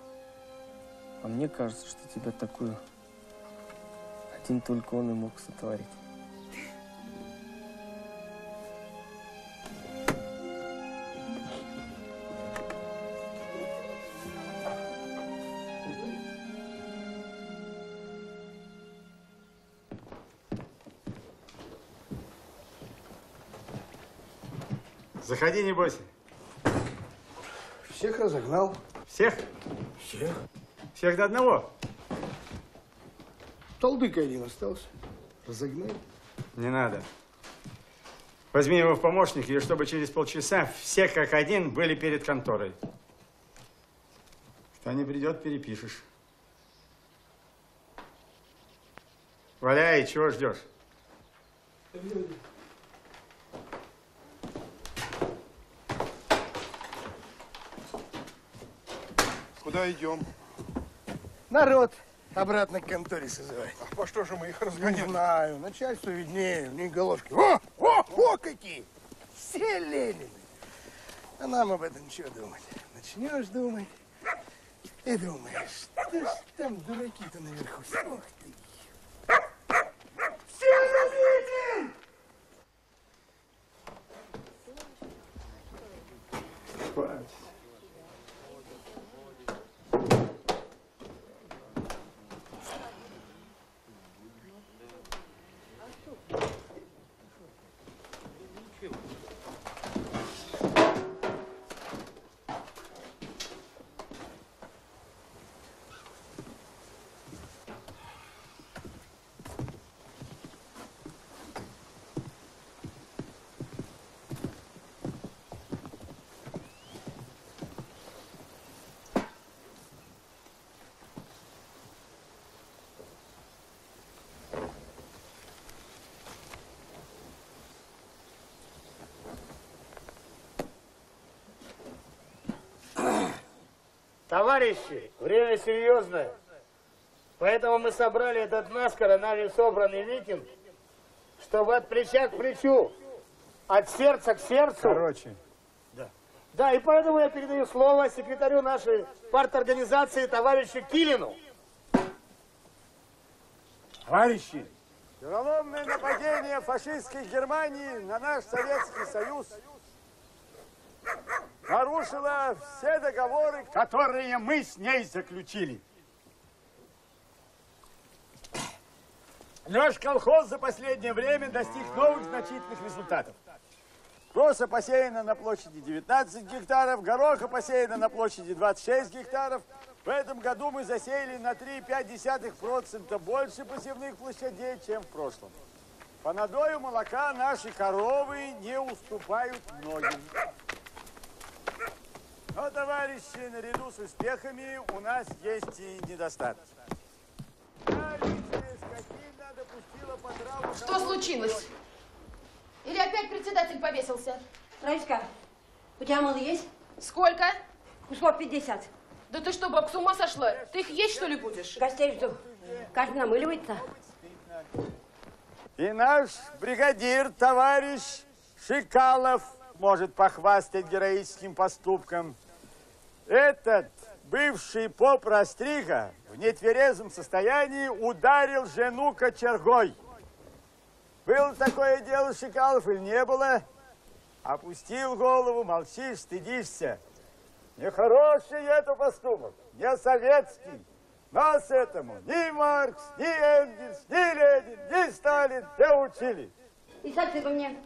А мне кажется, что тебя такую один только он и мог сотворить. Заходи, не бойся. Всех разогнал. Всех? Всех. Всех до одного? Толдыка один остался. Разогнал. Не надо. Возьми его в помощники, и чтобы через полчаса все как один были перед конторой. Кто не придет, перепишешь. Валяй, чего ждешь? Куда идем? Народ обратно к конторе созывать. А по что же мы их Не разгоняем? знаю, начальство виднее, не головки. О, о, о, какие! Все Ленины. А нам об этом ничего думать. Начнешь думать и думаешь, что ж там дураки-то наверху. Ох ты. Все на митинг! Хватит. Товарищи, время серьезное. Поэтому мы собрали этот наскоро нами собранный митинг, чтобы от плеча к плечу, от сердца к сердцу. Короче. Да. Да, и поэтому я передаю слово секретарю нашей парторганизации товарищу Килину. Товарищи, Вероломное нападение фашистской Германии на наш Советский Союз нарушило все договоры, которые мы с ней заключили. Наш колхоз за последнее время достиг новых значительных результатов. Проса посеяно на площади 19 гектаров, гороха посеяно на площади 26 гектаров. В этом году мы засеяли на 3,5% больше посевных площадей, чем в прошлом. По надою молока наши коровы не уступают многим. Но, товарищи, наряду с успехами у нас есть и недостатки. Что случилось? Или опять председатель повесился? Раиска, у тебя мало есть? Сколько? Кусков 50. Да ты что, баб, с ума сошла? Ты их есть, что ли, будешь? Гостей жду. Каждый намыливается. И наш бригадир, товарищ Шикалов, может похвастать героическим поступком. Этот бывший поп Растрига в нетверезом состоянии ударил жену кочергой. Было такое дело, Шикалов, или не было? Опустил голову, молчишь, стыдишься. Нехороший это поступок, не советский. Нас этому ни Маркс, ни Энгельс, ни Ленин, ни Сталин не учили. И сальцы по мне.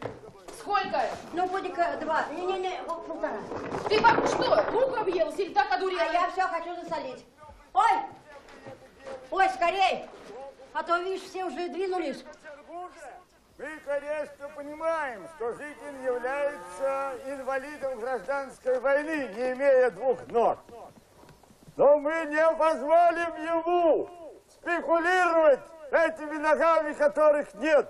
Сколько? Ну, годика два. Не-не-не, полтора. Ты, баб, что, руку объелась или так одурела? А я все хочу засолить. Ой! Ой, скорей! А то, видишь, все уже двинулись. Мы, конечно, понимаем, что житель является инвалидом гражданской войны, не имея двух ног. Но мы не позволим ему спекулировать этими ногами, которых нет.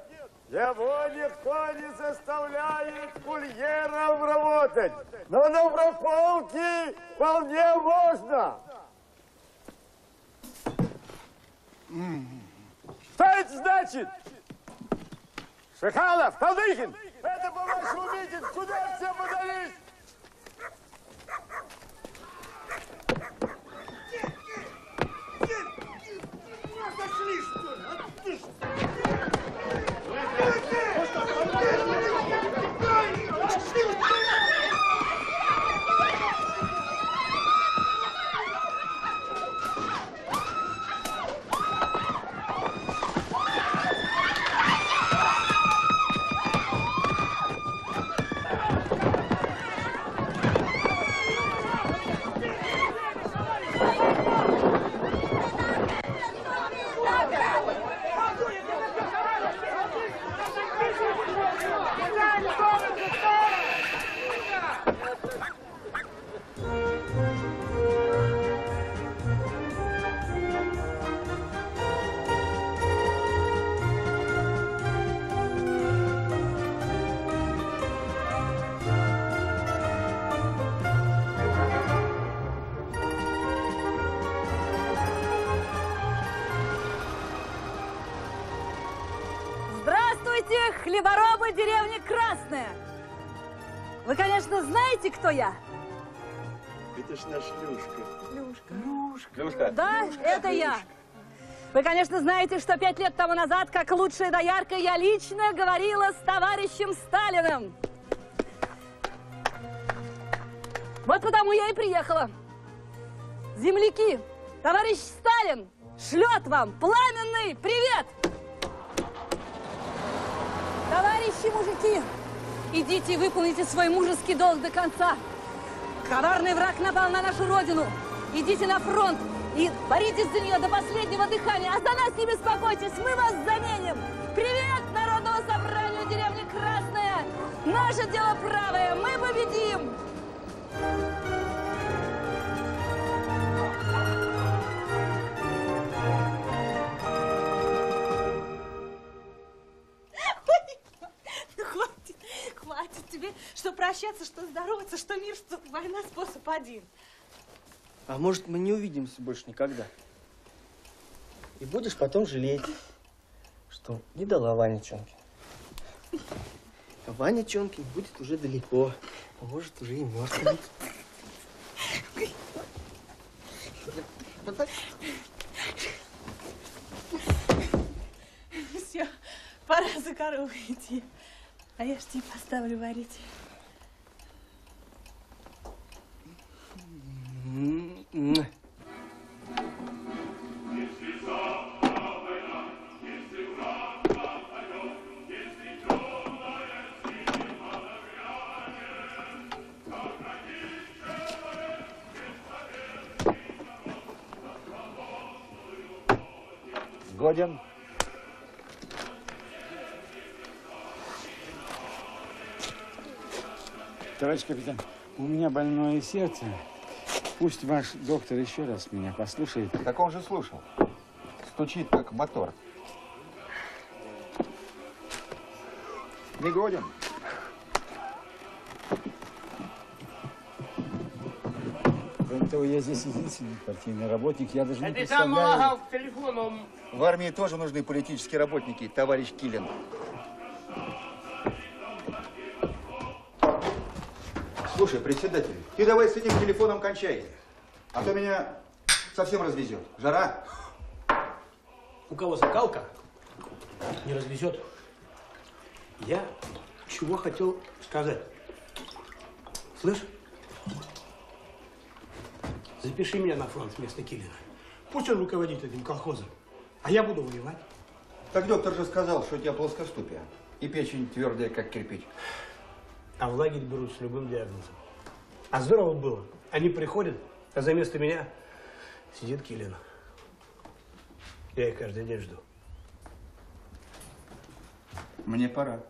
Его никто не заставляет курьером работать. Но на прополке вполне можно. Что это значит? Шихалов, Талдыхин! Это по-вашему митинг, куда все подались? Здравствуйте, хлеборобы деревни Красная! Вы, конечно, знаете, кто я? Это ж наш Люшка. Люшка. Люшка. Да, это я. Вы, конечно, знаете, что пять лет тому назад, как лучшая доярка, я лично говорила с товарищем Сталиным. Вот потому я и приехала. Земляки, товарищ Сталин шлет вам пламенный привет! Товарищи мужики, идите и выполните свой мужеский долг до конца. Коварный враг напал на нашу родину. Идите на фронт и боритесь за нее до последнего дыхания. А за нас не беспокойтесь, мы вас заменим. Привет народному собранию деревни Красная. Наше дело правое, мы победим. Ну, тебе, что прощаться, что здороваться, что мир, что война способ один. А может, мы не увидимся больше никогда. И будешь потом жалеть, что не дала Ване Чонкин. А Ваня Чонкин будет уже далеко. А может, уже и мертвый. Все, пора за коровой идти. А я ж тебе поставлю варить. М-м. Годен. Товарищ капитан, у меня больное сердце. Пусть ваш доктор еще раз меня послушает. Так он же слушал. Стучит, как мотор. Не годен. Кроме того, я здесь единственный партийный работник. Я даже не представляю... Малагал к телефону. В армии тоже нужны политические работники, товарищ Килин. Слушай, председатель, ты давай с этим телефоном кончай. А то меня совсем развезет. Жара. У кого закалка, не развезет. Я чего хотел сказать. Слышь? Запиши меня на фронт вместо Килина. Пусть он руководит этим колхозом, а я буду воевать. Так доктор же сказал, что у тебя плоскоступие. И печень твердая, как кирпич. А в лагерь берут с любым диагнозом. А здорово было. Они приходят, а за место меня сидит Килин. Я их каждый день жду. Мне пора.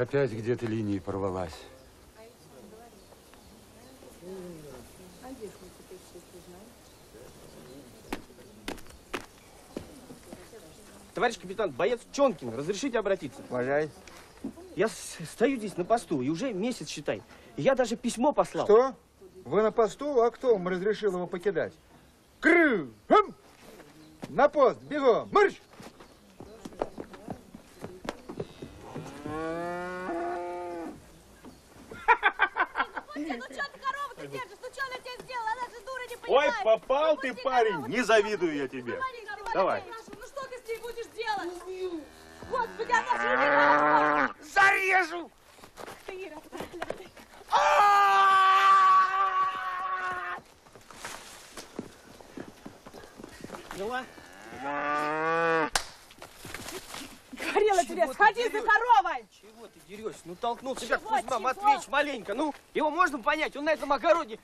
Опять где-то линия порвалась. Товарищ капитан, боец Чонкин, разрешите обратиться? Уважай. Я стою здесь на посту, и уже месяц, считай. Я даже письмо послал. Что? Вы на посту? А кто вам разрешил его покидать? Кры! Хм! На пост! Бегом! Марш! Ну что ты корову-то держишь? Ну что она тебе сделала? Она же дура не Ой, понимает. попал ты, парень, не завидую я тебе. Давай. Ну что ты с ней будешь делать? Господи, она же. Зарежу! Жила? Говорила тебе, сходи за коровой. Чего ты дерешься? Ну толкнул тебя Кузьма? Матвеевич маленько. Ну, его можно понять, он на этом огороде.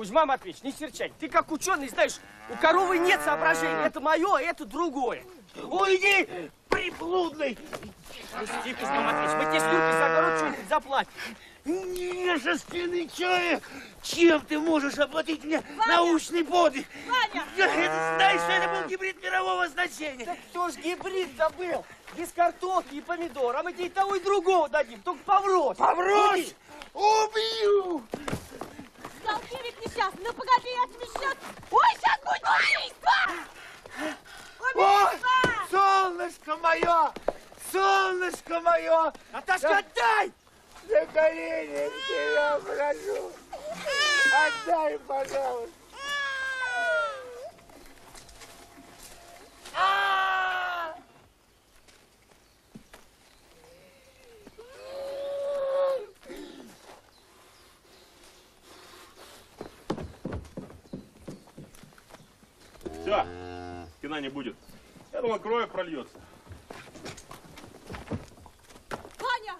Кузьма Матвеевич, не серчай. Ты как ученый знаешь, у коровы нет соображений. Это мое, а это другое. Уйди, приблудный! Пусти, Кузьма Матвеевич, мы тебе с за огород что-нибудь заплатим. Нежественный человек! Чем ты можешь оплатить мне научный подвиг? Ваня! Я это, знаешь, что это был гибрид мирового значения? Так кто ж гибрид-то был? Без картошки и помидор. А мы тебе и того, и другого дадим. Только поврось. Поврось! Иди. Убью! Несчастный, ну погоди, я тебе сейчас... Ой, сейчас будет убийство! О, Убийство! солнышко мое! Солнышко мое! Наташка, отдай! На колени к тебе прошу! Отдай, пожалуйста! А! Все, кино не будет. Я думал, кровь прольется. Ваня!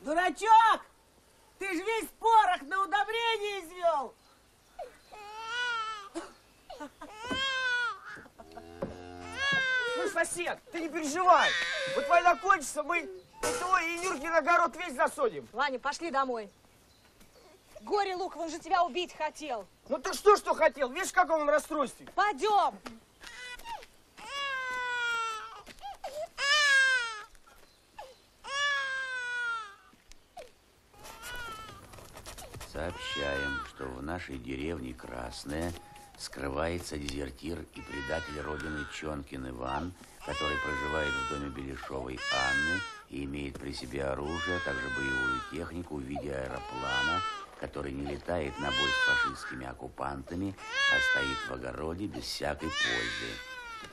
Дурачок! Ты ж весь порох на удобрение извел! Слышь, сосед, ты не переживай. Вот война кончится, мы и твой, и Юркин огород весь засадим. Ваня, пошли домой. Горе Лук, он же тебя убить хотел. Ну ты что, что хотел? Видишь, в каком он расстройстве? Пойдем. Сообщаем, что в нашей деревне Красная скрывается дезертир и предатель родины Чонкин Иван, который проживает в доме Беляшовой Анны и имеет при себе оружие, а также боевую технику в виде аэроплана, который не летает на бой с фашистскими оккупантами, а стоит в огороде без всякой пользы.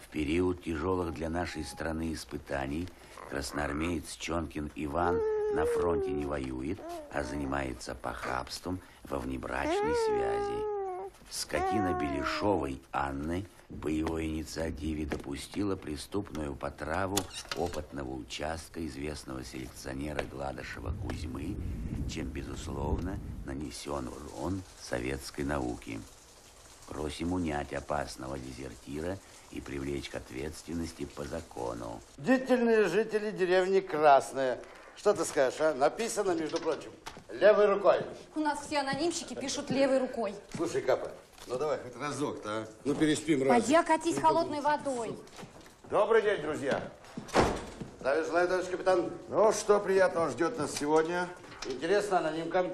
В период тяжелых для нашей страны испытаний красноармеец Чонкин Иван на фронте не воюет, а занимается похабством во внебрачной связи. Скотина Беляшовой Анны по его инициативе допустила преступную потраву опытного участка известного селекционера Гладышева Кузьмы, чем, безусловно, нанесен урон советской науке. Просим унять опасного дезертира и привлечь к ответственности по закону. Бдительные жители деревни Красная. Что ты скажешь, а? Написано, между прочим, левой рукой. У нас все анонимщики пишут левой рукой. Слушай, Капа, ну давай хоть разок-то, а? Ну переспим раз. Пойди окатись холодной водой. Добрый день, друзья. Здравия желаю, товарищ капитан. Ну, что приятного ждет нас сегодня? Интересно, анонимка?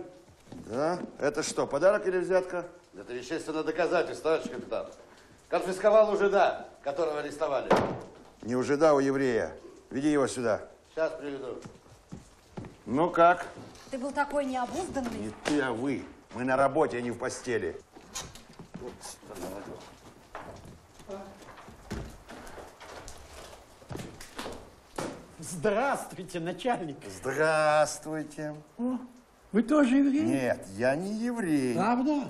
Да? Это что, подарок или взятка? Это вещественное доказательство, товарищ капитан. Конфисковал уже, да, которого арестовали. Не у жида, у еврея. Веди его сюда. Сейчас приведу. Ну как? Ты был такой необузданный. Не ты, а вы. Мы на работе, а не в постели. Здравствуйте, начальник. Здравствуйте. О, вы тоже еврей? Нет, я не еврей. Правда?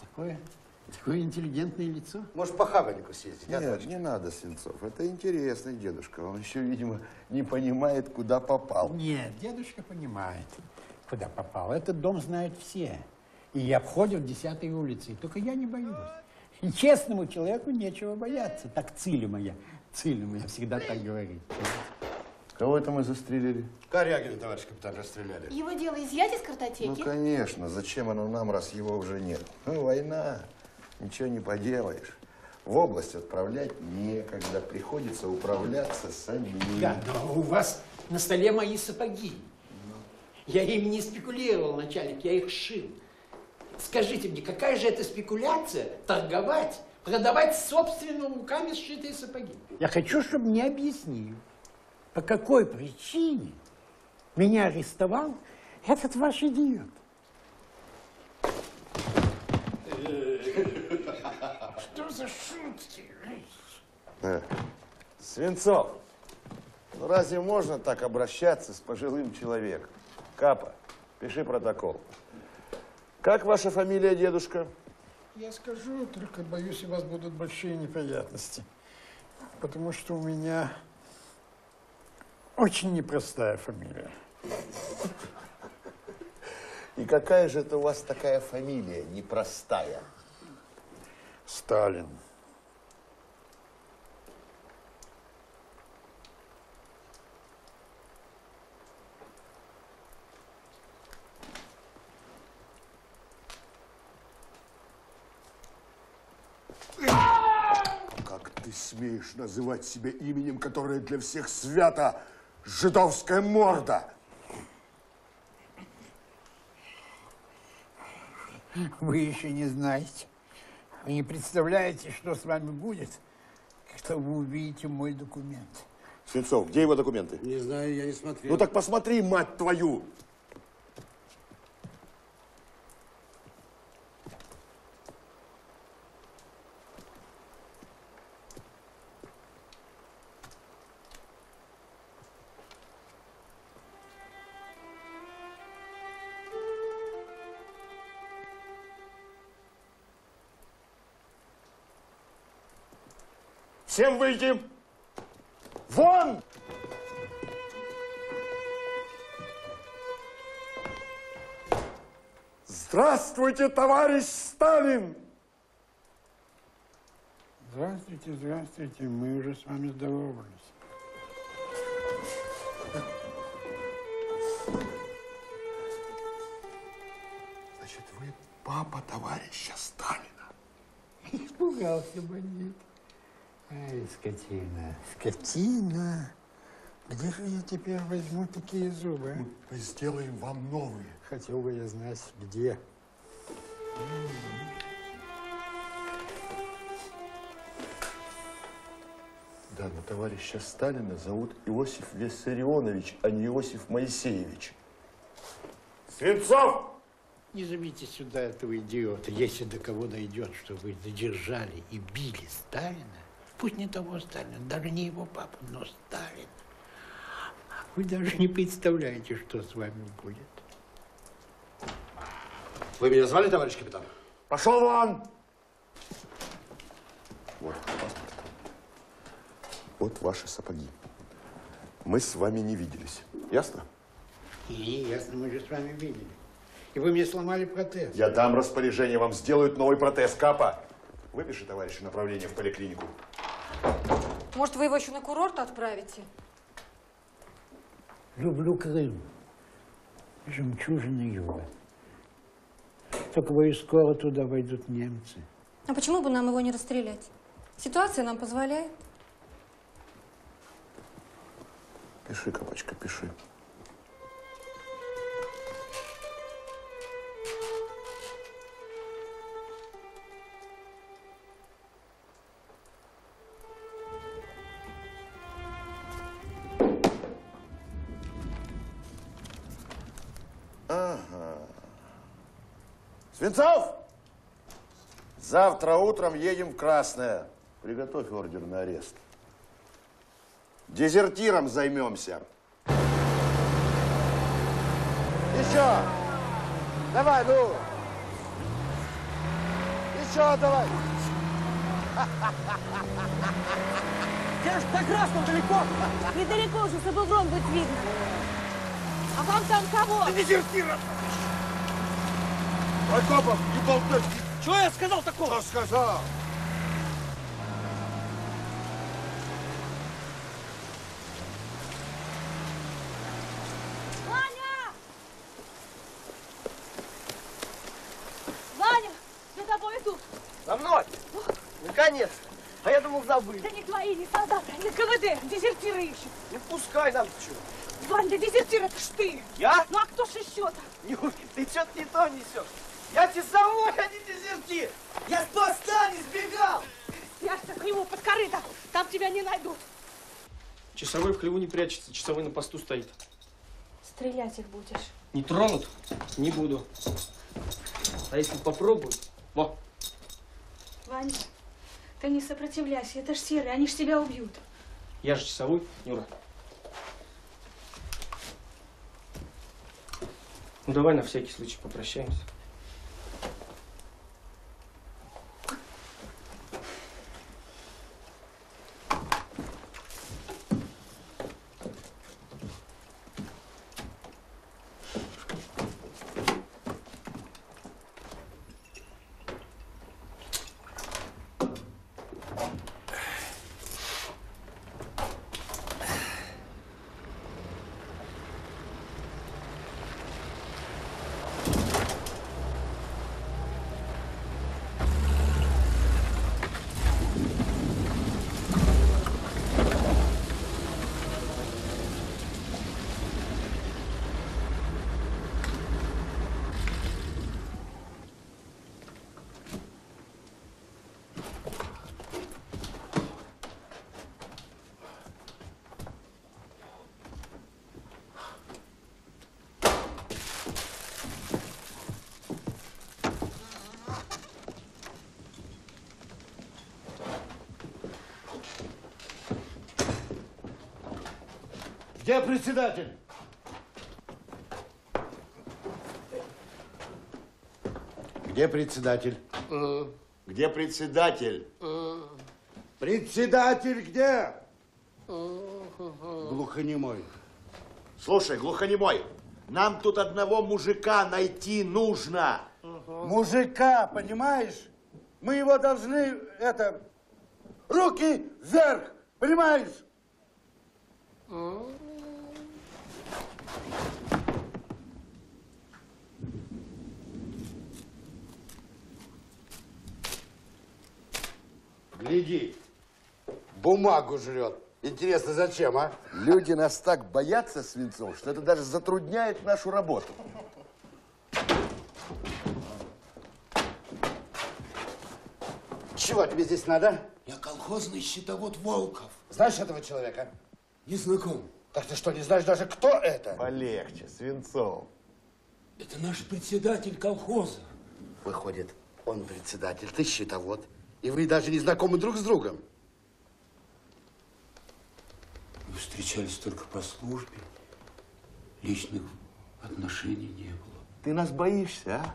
Такое, такое интеллигентное лицо. Может, по хабанику съездить? Нет, не надо, Свинцов. Это интересный дедушка. Он еще, видимо, не понимает, куда попал. Нет, дедушка понимает, куда попал. Этот дом знают все. И я обходят десятой улицей. Только я не боюсь. И честному человеку нечего бояться. Так Циля моя, Циля моя всегда так говорит. Кого это мы застрелили? Корягина, товарищ капитан, расстреляли. Его дело изъять из Ну, картотеки? конечно. Зачем оно нам, раз его уже нет? Ну, война. Ничего не поделаешь. В область отправлять некогда. Приходится управляться самим. Да, но у вас на столе мои сапоги. Я ими не спекулировал, начальник, я их шил. Скажите мне, какая же это спекуляция торговать, продавать собственными руками сшитые сапоги? Я хочу, чтобы мне объяснили, по какой причине меня арестовал этот ваш идиот. Что за шутки? Э, Свинцов, ну разве можно так обращаться с пожилым человеком? Капа, пиши протокол. Как ваша фамилия, дедушка? Я скажу, только боюсь, у вас будут большие неприятности. Потому что у меня очень непростая фамилия. И какая же это у вас такая фамилия непростая? Сталин. Как ты смеешь называть себя именем, которое для всех свято? Жидовская морда! Вы еще не знаете. Вы не представляете, что с вами будет, когда вы увидите мой документ. Свинцов, где его документы? Не знаю, я не смотрел. Ну так посмотри, мать твою! Всем выйти! Вон! Здравствуйте, товарищ Сталин! Здравствуйте, здравствуйте. Мы уже с вами здоровались. Значит, вы папа товарища Сталина. Испугался бандит. Ай, скотина, скотина. Где же я теперь возьму такие зубы? а? Мы сделаем вам новые. Хотел бы я знать, где. Да, но товарища Сталина зовут Иосиф Виссарионович, а не Иосиф Моисеевич. Свинцов! Не зовите сюда этого идиота, если до кого дойдет, что вы задержали и били Сталина. Пусть не того Сталина, даже не его папу, но Сталина. Вы даже не представляете, что с вами будет. Вы меня звали, товарищ капитан? Пошел вон! Вот паспорт. Вот ваши сапоги. Мы с вами не виделись. Ясно? И ясно, мы же с вами видели. И вы мне сломали протез. Я дам распоряжение, вам сделают новый протез. Капа, выпиши, товарищу, направление в поликлинику. Может, вы его еще на курорт отправите? Люблю Крым. Жемчужина юга. Только боюсь, скоро туда войдут немцы. А почему бы нам его не расстрелять? Ситуация нам позволяет. Пиши, Капочка, пиши. Свинцов! Завтра утром едем в Красное. Приготовь ордер на арест. Дезертиром займемся. Еще! Давай, ну! Еще давай! Я ж так раз там далеко. Недалеко уже, с бугром будет видно. А вам там кого? Дезертира! Акопов, не болтай! Что я сказал такого? Что сказал? Ваня! Ваня, за тобой идут. За мной! Наконец-то! А я думал, забыл. Да не твои, не солдаты, не КВД, дезертиры ищут. Не пускай нам что. Вань, да дезертир это ж ты. Я? Ну а кто ж еще-то? Нюрка, ты что-то не то несешь. Я часовой, а не дезертир. Я с поста не сбегал. Спрячься к нему под корыто, там тебя не найдут. Часовой в хлеву не прячется, часовой на посту стоит. Стрелять их будешь. Не тронут? Не буду. А если попробуют? Во, Ваня, ты не сопротивляйся, это ж серые, они ж тебя убьют. я же часовой, Юра. Ну давай на всякий случай попрощаемся. Где председатель? Где председатель? Где председатель? Председатель где? Глухонемой. Слушай, глухонемой, нам тут одного мужика найти нужно. Мужика, понимаешь? Мы его должны, это, руки вверх, понимаешь? Гляди, бумагу жрет. Интересно, зачем, а? Люди нас так боятся, Свинцов, что это даже затрудняет нашу работу. Чего тебе здесь надо? Я колхозный счетовод Волков. Знаешь этого человека? Не знаком. Так ты что, не знаешь даже, кто это? Полегче, Свинцов. Это наш председатель колхоза. Выходит, он председатель, ты счетовод, и вы даже не знакомы друг с другом. Мы встречались только по службе. Личных отношений не было. Ты нас боишься, а?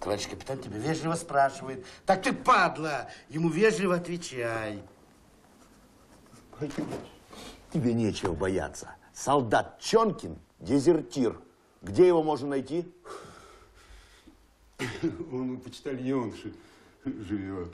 Товарищ капитан тебя вежливо спрашивает. Так ты падла, ему вежливо отвечай. Тебе нечего бояться. Солдат Чонкин – дезертир. Где его можно найти? Он у почтальонши живет.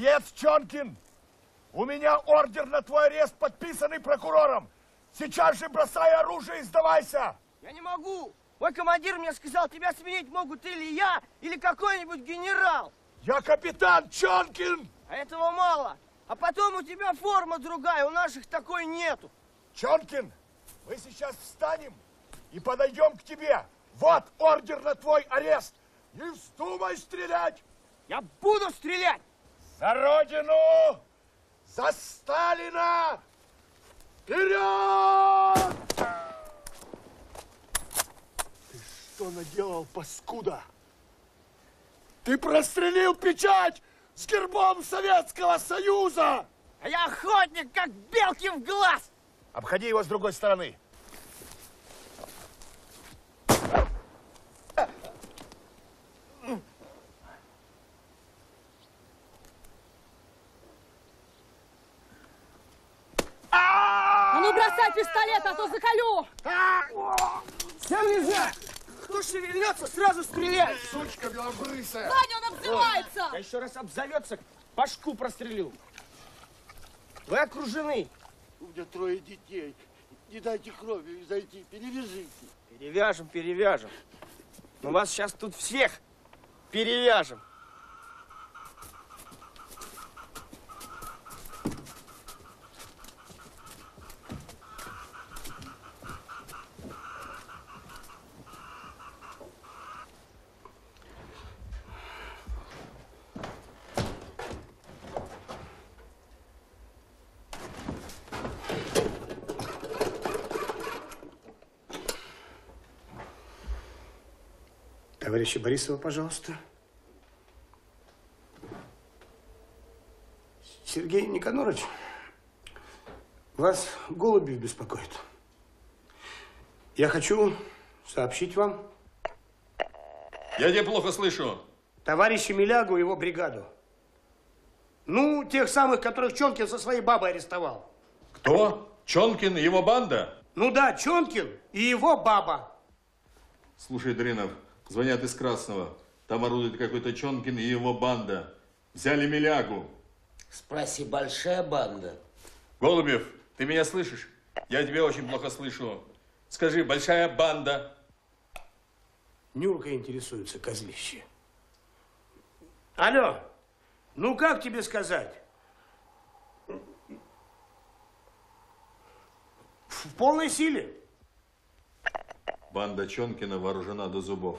Боец Чонкин, у меня ордер на твой арест, подписанный прокурором. Сейчас же бросай оружие и сдавайся. Я не могу. Мой командир мне сказал, тебя сменить могут или я, или какой-нибудь генерал. Я капитан Чонкин. А этого мало. А потом у тебя форма другая, у наших такой нету. Чонкин, мы сейчас встанем и подойдем к тебе. Вот ордер на твой арест. Не вздумай стрелять. Я буду стрелять. За Родину! За Сталина! Вперед! Ты что наделал, паскуда? Ты прострелил печать с гербом Советского Союза! А я охотник, как белки в глаз. Обходи его с другой стороны. А ну бросай пистолет, а то заколю! Всем нельзя! Кто шевельнется, сразу стреляй! Сучка белобрысая! Ваня, он обзывается! Я еще раз обзовется, башку прострелю. Вы окружены. У меня трое детей. Не дайте крови зайти, перевяжите. Перевяжем, перевяжем. Мы вас сейчас тут всех перевяжем. Товарища Борисова, пожалуйста. Сергей Никонорович, вас Голубев беспокоит. Я хочу сообщить вам, Я тебя плохо слышу. товарища Милягу и его бригаду. Ну, тех самых, которых Чонкин со своей бабой арестовал. Кто? Чонкин и его банда? Ну да, Чонкин и его баба. Слушай, Дринов, звонят из Красного. Там орудует какой-то Чонкин и его банда. Взяли Милягу. Спроси, большая банда? Голубев, ты меня слышишь? Я тебя очень плохо слышу. Скажи, большая банда. Нюрка интересуется, козлище. Алло, ну как тебе сказать? В полной силе. Банда Чонкина вооружена до зубов.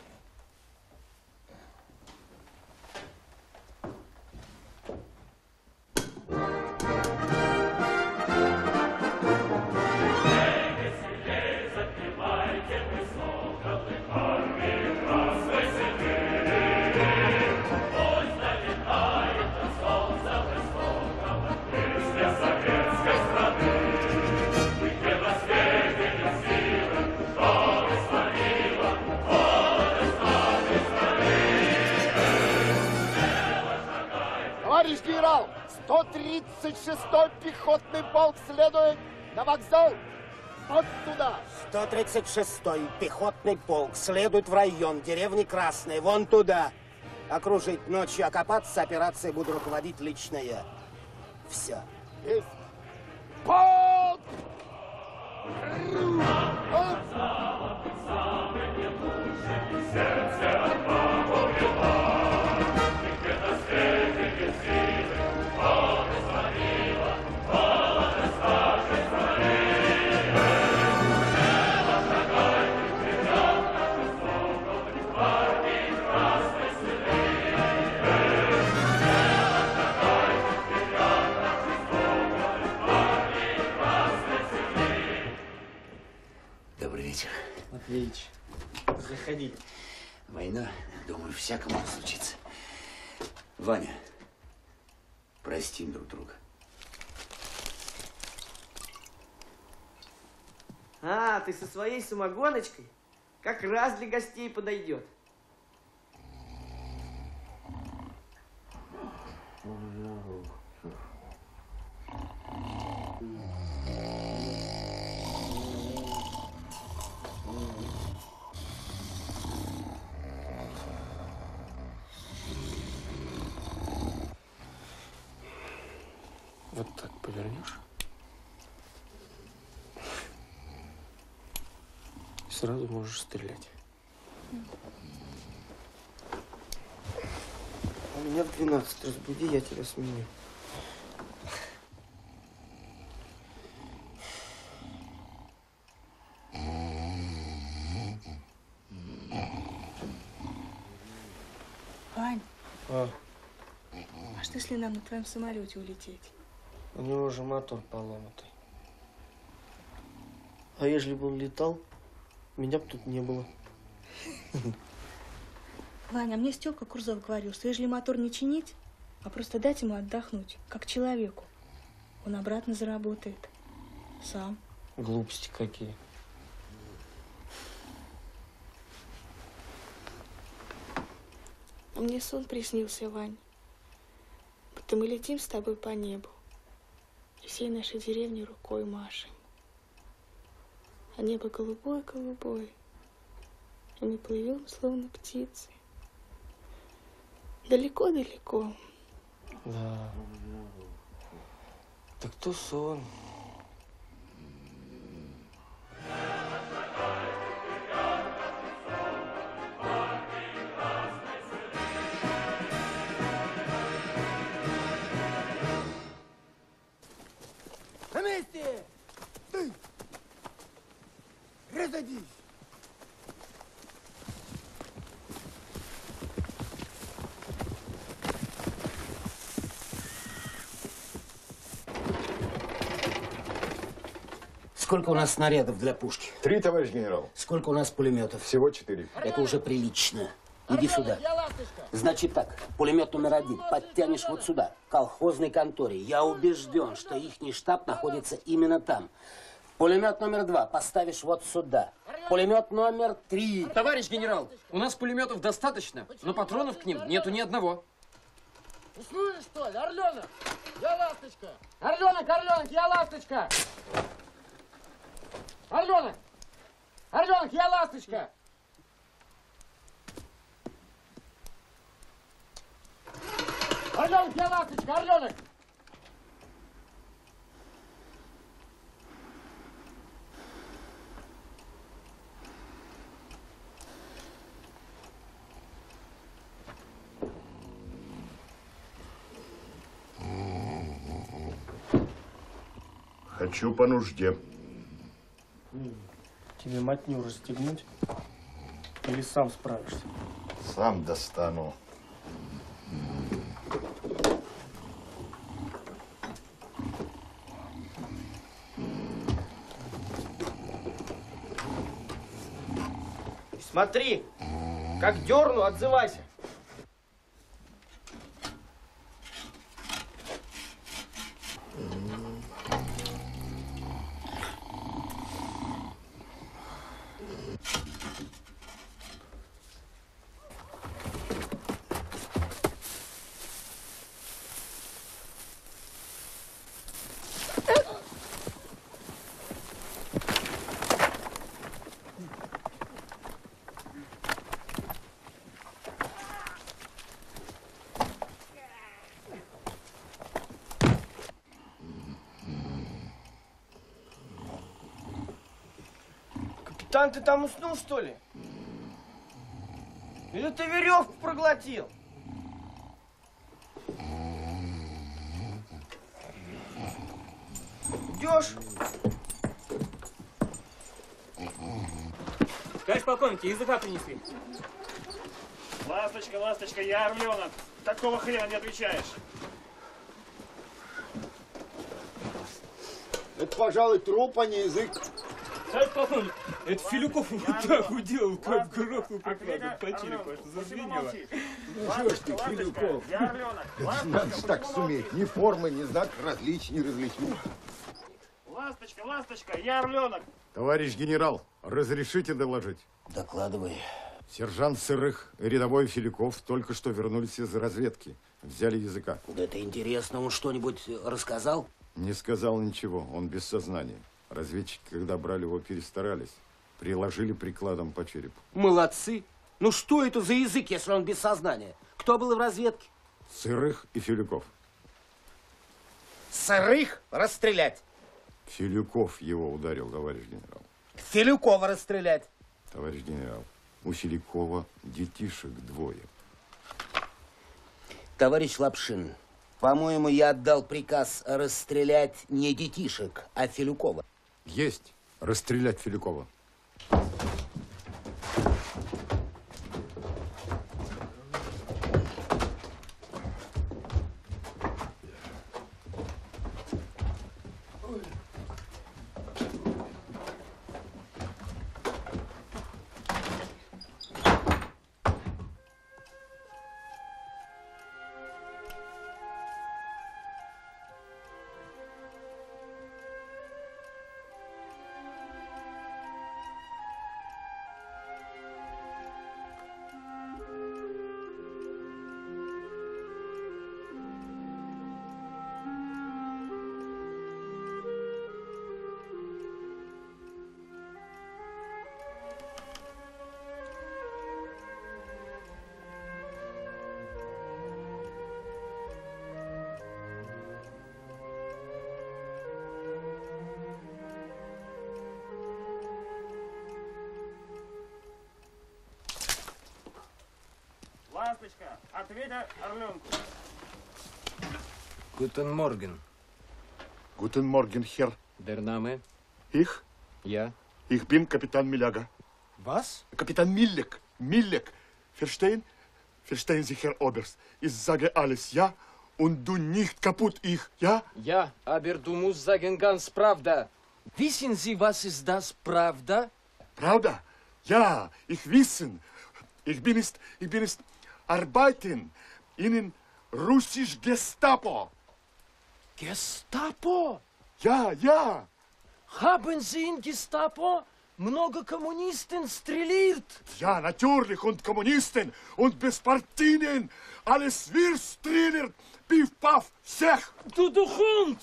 полк следует на вокзал. Вот туда. 136-й пехотный полк следует в район деревни Красной, вон туда. Окружить ночью, окопаться, операцией буду руководить лично я. Все. Есть. Полк! Добрый Матвеич, заходи. Война, думаю, всякому случится. Ваня, простим друг друга. А, ты со своей самогоночкой? Как раз для гостей подойдет. Вот так повернешь. И сразу можешь стрелять. А меня в 12 разбуди, я тебя сменю. Вань, А, а что если нам на твоем самолете улететь? у него же мотор поломатый. А ежели бы он летал, меня бы тут не было. Ваня, а мне Степка Курзов говорил, что если мотор не чинить, а просто дать ему отдохнуть, как человеку, он обратно заработает. Сам. Глупости какие. Мне сон приснился, Вань. Будто мы летим с тобой по небу. И всей нашей деревни рукой машем. А небо голубое-голубое. И мы плывем, словно птицы. Далеко-далеко. Да. Так то сон. На месте! Ты! Разойдись! Сколько у нас снарядов для пушки? Три, товарищ генерал. Сколько у нас пулеметов? Всего четыре. Это уже прилично. Иди сюда. Значит так, пулемет номер один подтянешь вот сюда, к колхозной конторе. Я убежден, что ихний штаб находится именно там. Пулемет номер два поставишь вот сюда. Пулемет номер три. Товарищ генерал, у нас пулеметов достаточно, но патронов к ним нету ни одного. Услышишь, что ли? Орленок! Я ласточка! Орленок, орленок, я ласточка! Орленок! Орленок, я ласточка! Орленок, я ласточка, орленок! Хочу по нужде. Тебе матню расстегнуть? Или сам справишься? Сам достану. Смотри, как дерну, отзывайся. Капитан, ты там уснул, что ли? Или ты веревку проглотил? Идешь? Товарищ полковник, языка принесли. Ласточка, ласточка, я орленок. Такого хрена не отвечаешь. Это, пожалуй, труп, а не язык. Товарищ полковник, это Филюков вот так уделал, как грохнул прокладом по черепу, аж зазвенело. Ну, что ж ты, Филюков? Надо так суметь. Ни формы, ни знак различий не различить. Ласточка, ласточка, я орленок. Товарищ генерал, разрешите доложить? Докладывай. Сержант Сырых и рядовой Филиков только что вернулись из разведки. Взяли языка. Да это интересно, он что-нибудь рассказал? Не сказал ничего, он без сознания. Разведчики, когда брали его, перестарались. Приложили прикладом по черепу. Молодцы. Ну что это за язык, если он без сознания? Кто был в разведке? Сырых и Филюков. Сырых расстрелять. Филюков его ударил, товарищ генерал. Филюкова расстрелять. Товарищ генерал, у Филюкова детишек двое. Товарищ Лапшин, по-моему, я отдал приказ расстрелять не детишек, а Филюкова. Есть. Расстрелять Филюкова. Guten Morgen. Guten Morgen, Herr. Der Name? Ich? Ja. Ich bin Kapitän Milaga. Was? Kapitän Millek. Millek. Verstehen? Verstehen Sie, Herr Oberst? Ich sage alles, ja? Und du nicht kaputt, ich, ja? Ja, aber du musst sagen ganz Pravda. Wissen Sie, was ist das Pravda? Pravda? Ja, ich wissen. Ich bin ist, ich bin ist arbeiten in Russisch Gestapo. Gestapo? Ja, ja. Haben Sie in Gestapo много Kommunisten strilliert? Ja, natürlich. Und Kommunisten und Bespartinen. Alles wir paff, sech. Du, du Hund!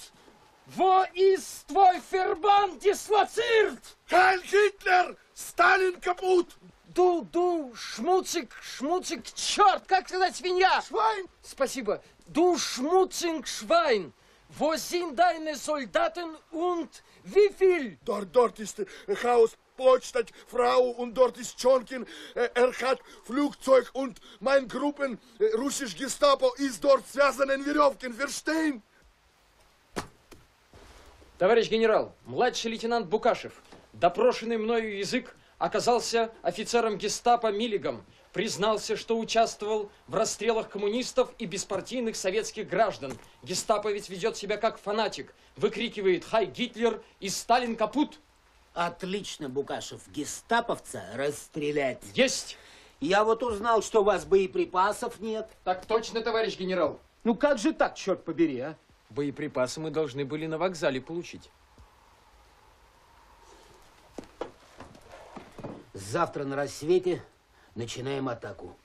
Wo ist твой Verband disloziert? Heil Hitler! Stalin kaputt! Du, du, schmutzig, schmutzig, черт, как сказать свинья? Schwein! Спасибо. Du schmutzig Schwein. Wo sind deine Soldaten und wie viel? Dort, dort ist äh, Haus Potsdam, Frau und dort ist Chonkin. Äh, Er hat Flugzeug und mein Gruppen äh, russisch Gestapo ist dort связаны Веревкин, verstehen? Товарищ генерал, младший лейтенант Букашев, допрошенный мною язык оказался офицером гестапо Миллигом, признался, что участвовал в расстрелах коммунистов и беспартийных советских граждан. Гестапо ведь ведет себя как фанатик, выкрикивает «Хай Гитлер» и «Сталин капут». Отлично, Букашев. Гестаповца расстрелять. Есть! Я вот узнал, что у вас боеприпасов нет. Так точно, товарищ генерал. Ну как же так, черт побери, а? Боеприпасы мы должны были на вокзале получить. Завтра на рассвете начинаем атаку.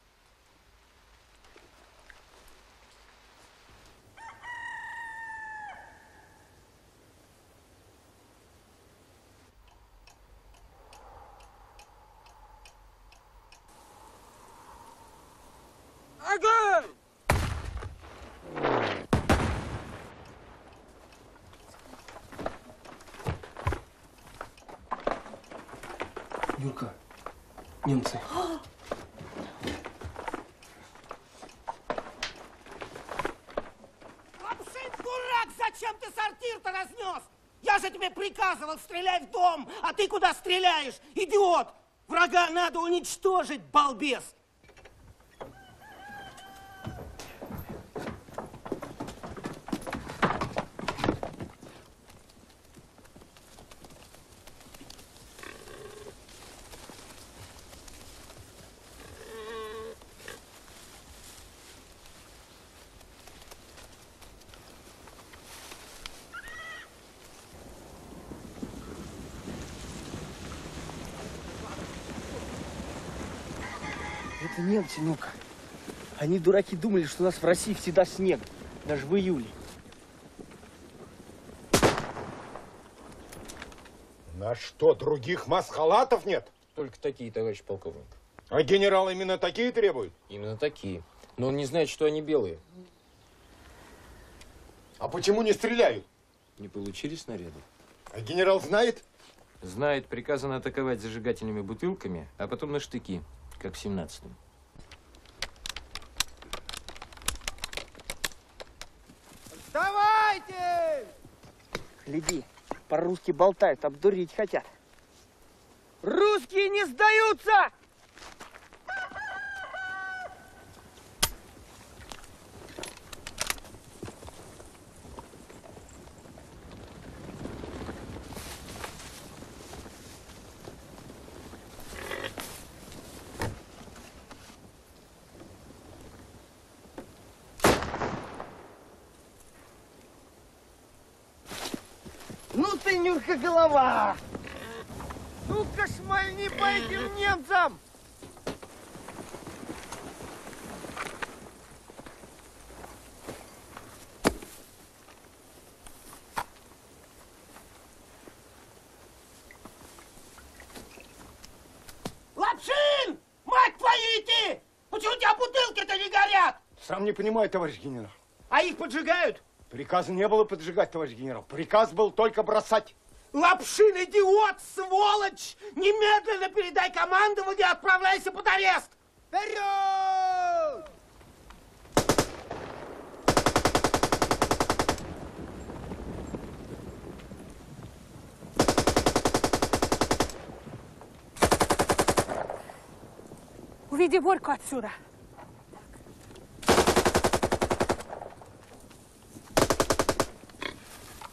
Огонь! Юрка, немцы. Лапшин, дурак, зачем ты сортир-то разнес? Я же тебе стрелять в дом, а ты куда стреляешь, идиот? Врага надо уничтожить, балбес. Немцы, ну-ка. Они, дураки, думали, что у нас в России всегда снег, даже в июле. На что, других маск-халатов нет? Только такие, товарищ полковник. А генерал именно такие требует? Именно такие. Но он не знает, что они белые. А почему не стреляют? Не получили снаряды. А генерал знает? Знает, приказано атаковать зажигательными бутылками, а потом на штыки, как в 17-м. Гляди, по-русски болтают, обдурить хотят. Русские не сдаются! Ну ты, Нюрка, голова! Ну-ка, шмальни по этим немцам! Лапшин! Мать твою идти! Почему у тебя бутылки-то не горят? Сам не понимаю, товарищ генерал. А их поджигают? Приказа не было поджигать, товарищ генерал. Приказ был только бросать. Лапшин, идиот, сволочь! Немедленно передай командование и отправляйся под арест! Вперед! Уведи Борьку отсюда.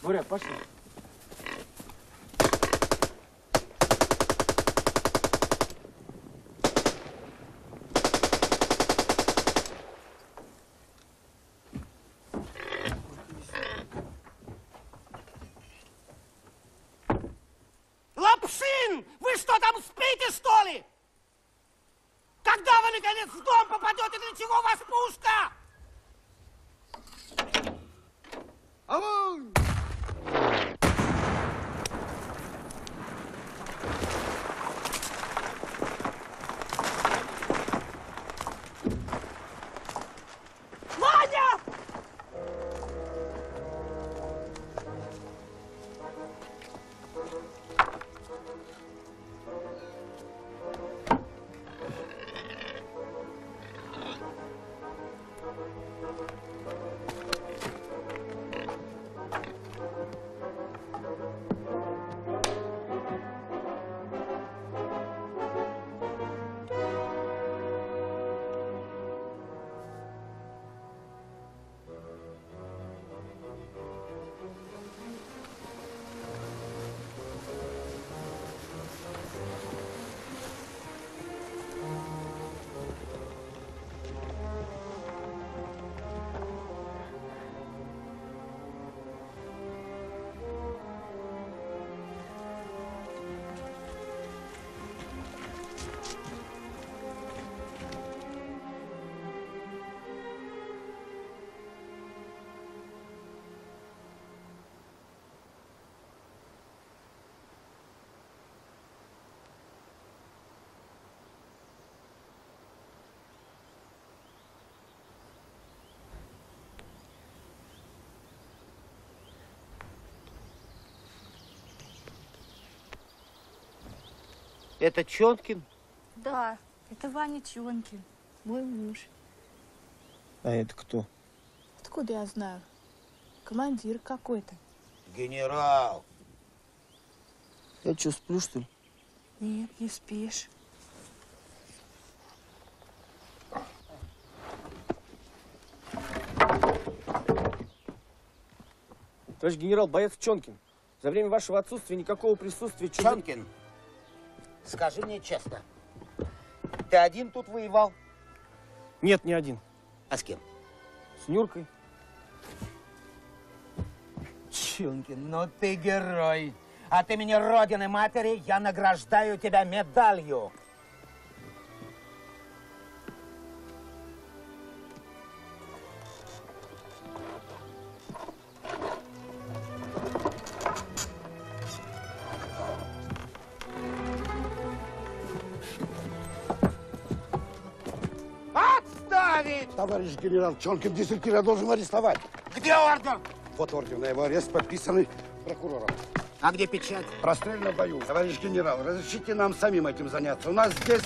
Боря, пошли. Лапшин! Вы что там спите, что ли? Когда вы, наконец, в дом попадете, для чего вас Это Чонкин? Да, это Ваня Чонкин, мой муж. А это кто? Откуда я знаю? Командир какой-то. Генерал. Я что, сплю, что ли? Нет, не спишь. Товарищ генерал, боец Чонкин. За время вашего отсутствия никакого присутствия чужих... Чонкин, скажи мне честно, ты один тут воевал? Нет, не один. А с кем? С Нюркой. Чонкин, ну ты герой. От имени Родины Матери я награждаю тебя медалью. Генерал Чонкин дезертира должен арестовать. Где ордер? Вот ордер на его арест, подписанный прокурором. А где печать? В расстрельном бою. Товарищ генерал, разрешите нам самим этим заняться. У нас здесь...